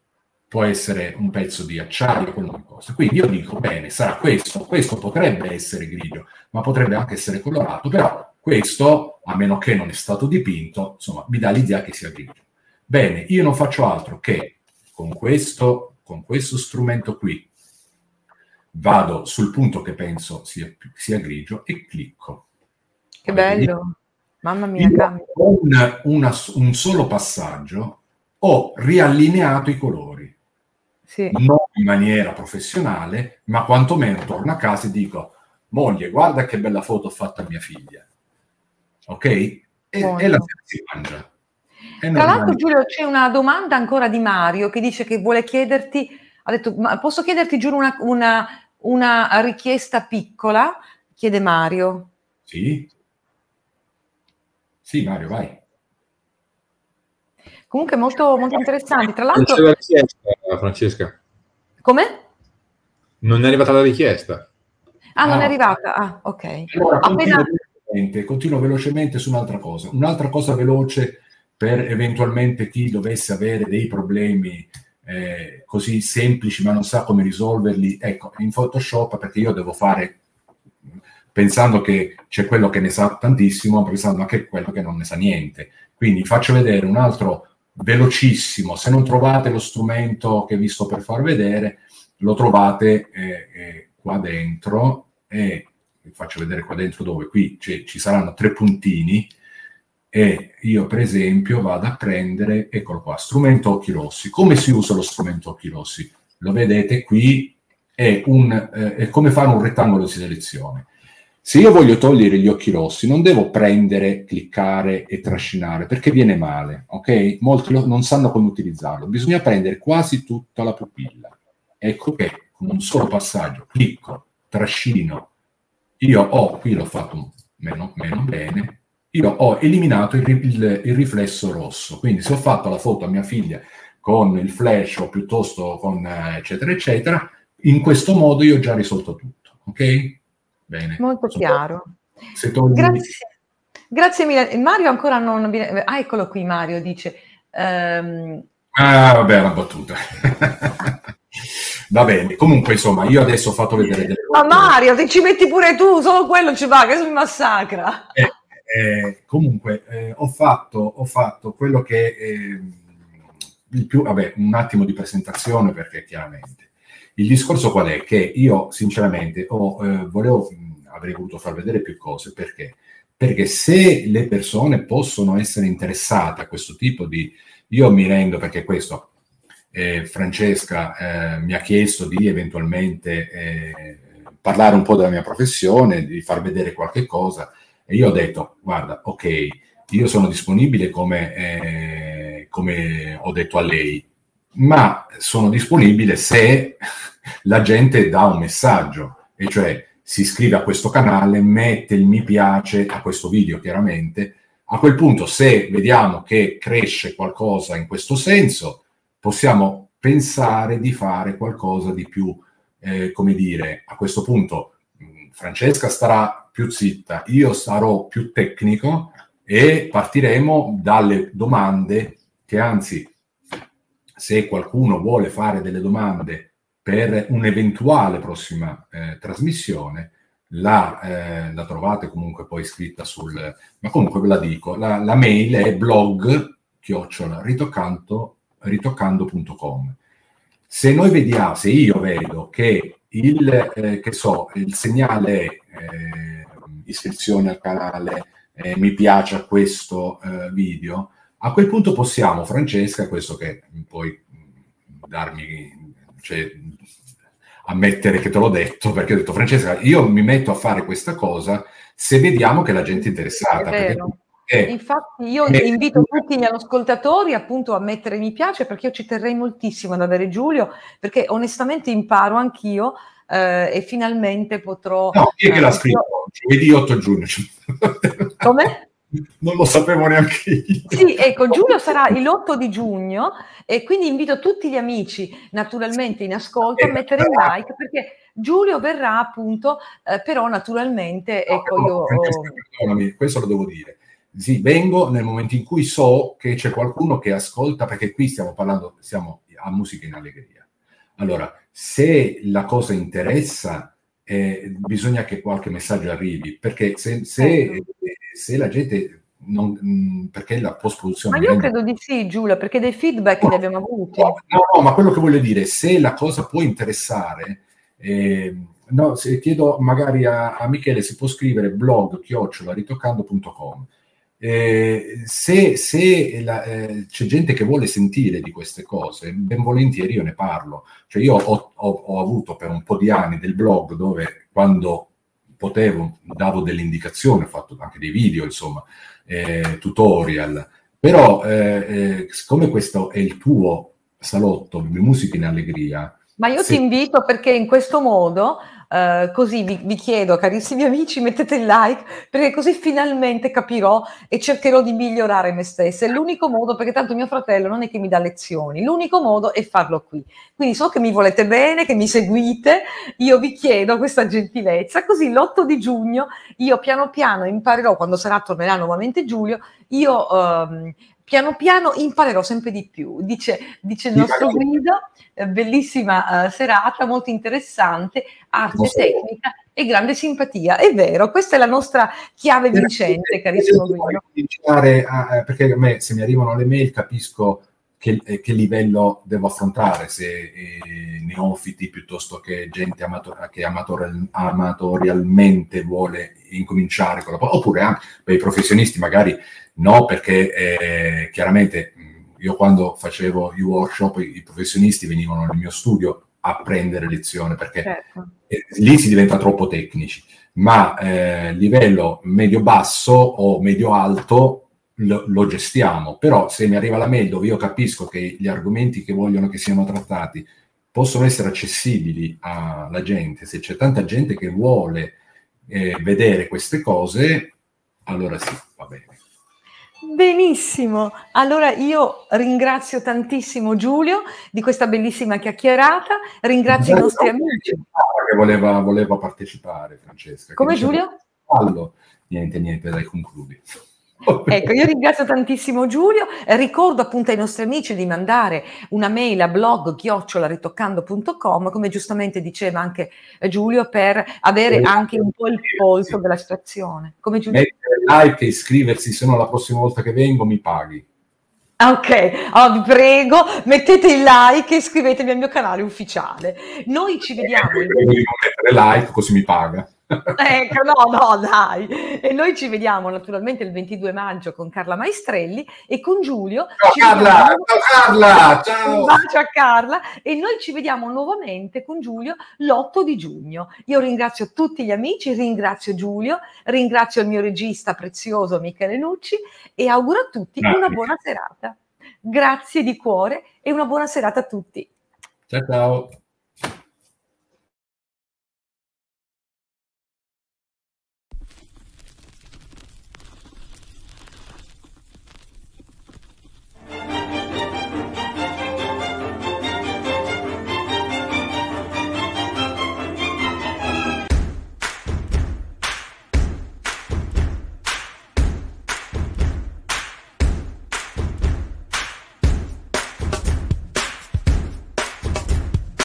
Speaker 2: può essere un pezzo di acciaio, qualunque cosa. Quindi io dico, bene, sarà questo, questo potrebbe essere grigio, ma potrebbe anche essere colorato, però questo, a meno che non è stato dipinto, insomma, mi dà l'idea che sia grigio. Bene, io non faccio altro che con questo, con questo strumento qui vado sul punto che penso sia, sia grigio e clicco.
Speaker 1: Che bello, mamma mia.
Speaker 2: Con una, un solo passaggio ho riallineato i colori. Sì. Non in maniera professionale, ma quantomeno torno a casa e dico, moglie, guarda che bella foto ho fatto a mia figlia. Ok? E, e la si mangia.
Speaker 1: Tra l'altro, Giulio, c'è una domanda ancora di Mario che dice che vuole chiederti, ha detto, ma posso chiederti giù una, una, una richiesta piccola? Chiede Mario.
Speaker 2: Sì. Sì, Mario, vai.
Speaker 1: Comunque molto, molto interessante. Tra l'altro...
Speaker 3: Non c'è la richiesta, Francesca.
Speaker 1: Come?
Speaker 3: Non è arrivata la richiesta.
Speaker 1: Ah, non è ah. arrivata? Ah, ok.
Speaker 2: Allora, Appena... continuo, velocemente, continuo velocemente su un'altra cosa. Un'altra cosa veloce per eventualmente chi dovesse avere dei problemi eh, così semplici ma non sa come risolverli, ecco, in Photoshop perché io devo fare, pensando che c'è quello che ne sa tantissimo, pensando anche quello che non ne sa niente. Quindi faccio vedere un altro velocissimo, se non trovate lo strumento che vi sto per far vedere, lo trovate eh, eh, qua dentro e faccio vedere qua dentro dove qui ci saranno tre puntini e io per esempio vado a prendere, eccolo qua, strumento occhi rossi. Come si usa lo strumento occhi rossi? Lo vedete qui, è, un, eh, è come fare un rettangolo di selezione. Se io voglio togliere gli occhi rossi, non devo prendere, cliccare e trascinare perché viene male, ok? Molti non sanno come utilizzarlo. Bisogna prendere quasi tutta la pupilla. Ecco che con un solo passaggio, clicco, trascino, io ho, qui l'ho fatto meno, meno bene, io ho eliminato il, il, il, riflesso rosso. Quindi se ho fatto la foto a mia figlia con il flash o piuttosto con eh, eccetera eccetera, in questo modo io ho già risolto tutto. Ok?
Speaker 1: Bene. Molto so, chiaro. Togli... Grazie. Grazie mille. Mario ancora non. Ah, eccolo qui Mario, dice... Um...
Speaker 2: Ah, vabbè, la battuta. Va bene, comunque insomma, io adesso ho fatto vedere delle
Speaker 1: Ma Mario, ti ci metti pure tu, solo quello ci va, che mi massacra.
Speaker 2: Eh, eh, comunque, eh, ho, fatto, ho, fatto, quello che eh, il più, vabbè, un attimo di presentazione perché chiaramente il discorso qual è? Che io sinceramente ho, eh, volevo, avrei voluto far vedere più cose perché? Perché se le persone possono essere interessate a questo tipo di... Io mi rendo perché questo, eh, Francesca eh, mi ha chiesto di eventualmente eh, parlare un po' della mia professione, di far vedere qualche cosa e io ho detto, guarda, ok, io sono disponibile come, eh, come ho detto a lei, ma sono disponibile se la gente dà un messaggio, e cioè si iscrive a questo canale, mette il mi piace a questo video chiaramente. A quel punto, se vediamo che cresce qualcosa in questo senso, possiamo pensare di fare qualcosa di più, eh, come dire, a questo punto Francesca starà più zitta, io sarò più tecnico e partiremo dalle domande che anzi, se qualcuno vuole fare delle domande per un'eventuale prossima eh, trasmissione, la, eh, la, trovate comunque poi scritta sul... ma comunque ve la dico, la, la mail è blog chiocciola ritoccando.com. Se noi vediamo, se io vedo che il, eh, che so, il segnale è eh, iscrizione al canale, eh, mi piace a questo eh, video, a quel punto possiamo, Francesca, questo che puoi darmi, cioè, ammettere che te l'ho detto, perché ho detto, Francesca, io mi metto a fare questa cosa se vediamo che la gente è interessata. È
Speaker 1: eh, Infatti io eh, invito tutti gli ascoltatori appunto a mettere mi piace perché io ci terrei moltissimo ad avere Giulio perché onestamente imparo anch'io eh, e finalmente potrò...
Speaker 2: No, chi è che l'ha scritto? Giovedì 8 giugno.
Speaker 1: Come?
Speaker 2: Non lo sapevo neanche io.
Speaker 1: Sì, ecco, Giulio sarà l'8 di giugno e quindi invito tutti gli amici naturalmente in ascolto a mettere un like perché Giulio verrà appunto, eh, però naturalmente, ecco no, io...
Speaker 2: Perdonami, questo lo devo dire sì, vengo nel momento in cui so che c'è qualcuno che ascolta, perché qui stiamo parlando, siamo a musica in allegria. Allora, se la cosa interessa, eh, bisogna che qualche messaggio arrivi, perché se, se, certo. se la gente non, mm, perché la post produzione.
Speaker 1: Ma io credo di sì, Giulia, perché dei feedback no, li abbiamo avuti. No,
Speaker 2: no, ma quello che voglio dire, se la cosa può interessare, eh, no, se chiedo magari a, a, Michele se può scrivere blog chiocciola ritoccando.com eh, se, se la, eh, c'è gente che vuole sentire di queste cose, ben volentieri io ne parlo. Cioè io ho, ho, ho avuto per un po' di anni del blog dove quando potevo davo delle indicazioni, ho fatto anche dei video, insomma, eh, tutorial, però eh, eh, siccome questo è il tuo salotto musica in allegria,
Speaker 1: ma io se... ti invito perché in questo modo Uh, così vi, vi, chiedo, carissimi amici, mettete il like perché così finalmente capirò e cercherò di migliorare me stessa. È l'unico modo, perché tanto mio fratello non è che mi dà lezioni, l'unico modo è farlo qui. Quindi so che mi volete bene, che mi seguite, io vi chiedo questa gentilezza, così l'8 di giugno io piano piano imparerò, quando sarà, tornerà nuovamente Giulio, io um, piano piano imparerò sempre di più, dice, dice il nostro guido, eh, bellissima uh, serata, molto interessante, arte tecnica e grande simpatia. È vero, questa è la nostra chiave vincente, carissimo guido.
Speaker 2: A, perché a me se mi arrivano le mail capisco che, eh, che livello devo affrontare, se eh, neofiti piuttosto che gente amator- che amator- amatorialmente vuole incominciare con la oppure anche per i professionisti magari No, perché eh, chiaramente io quando facevo i workshop, i, i professionisti venivano nel mio studio a prendere lezione perché certo. lì si diventa troppo tecnici, ma eh, livello medio-basso o medio-alto lo, lo, gestiamo, però se mi arriva la mail dove io capisco che gli argomenti che vogliono che siano trattati possono essere accessibili alla gente, se c'è tanta gente che vuole eh, vedere queste cose, allora sì, va bene.
Speaker 1: Benissimo, allora io ringrazio tantissimo Giulio di questa bellissima chiacchierata, ringrazio i nostri amici.
Speaker 2: Che voleva, voleva partecipare Francesca.
Speaker 1: Come Giulio?
Speaker 2: Fallo. Niente, niente, dai, concludi.
Speaker 1: Ecco, io ringrazio tantissimo Giulio, ricordo appunto ai nostri amici di mandare una mail a blog chiocciolaritoccando.com, come giustamente diceva anche Giulio, per avere anche un po' il polso della situazione. Come Giulio...
Speaker 2: Mettere like e iscriversi, se no la prossima volta che vengo mi paghi.
Speaker 1: Ok, oh, vi prego, mettete il like e iscrivetevi al mio canale ufficiale. Noi ci vediamo. Eh,
Speaker 2: devo mettere like così mi paga.
Speaker 1: Ecco, no, no, dai. E noi ci vediamo naturalmente il 22 maggio con Carla Maestrelli e con Giulio.
Speaker 2: Ciao Carla,
Speaker 1: vediamo...
Speaker 2: ciao Carla, ciao.
Speaker 1: Un bacio a Carla e noi ci vediamo nuovamente con Giulio l'8 di giugno. Io ringrazio tutti gli amici, ringrazio Giulio, ringrazio il mio regista prezioso Michele Nucci e auguro a tutti Grazie. una buona serata. Grazie di cuore e una buona serata a tutti.
Speaker 2: Ciao ciao.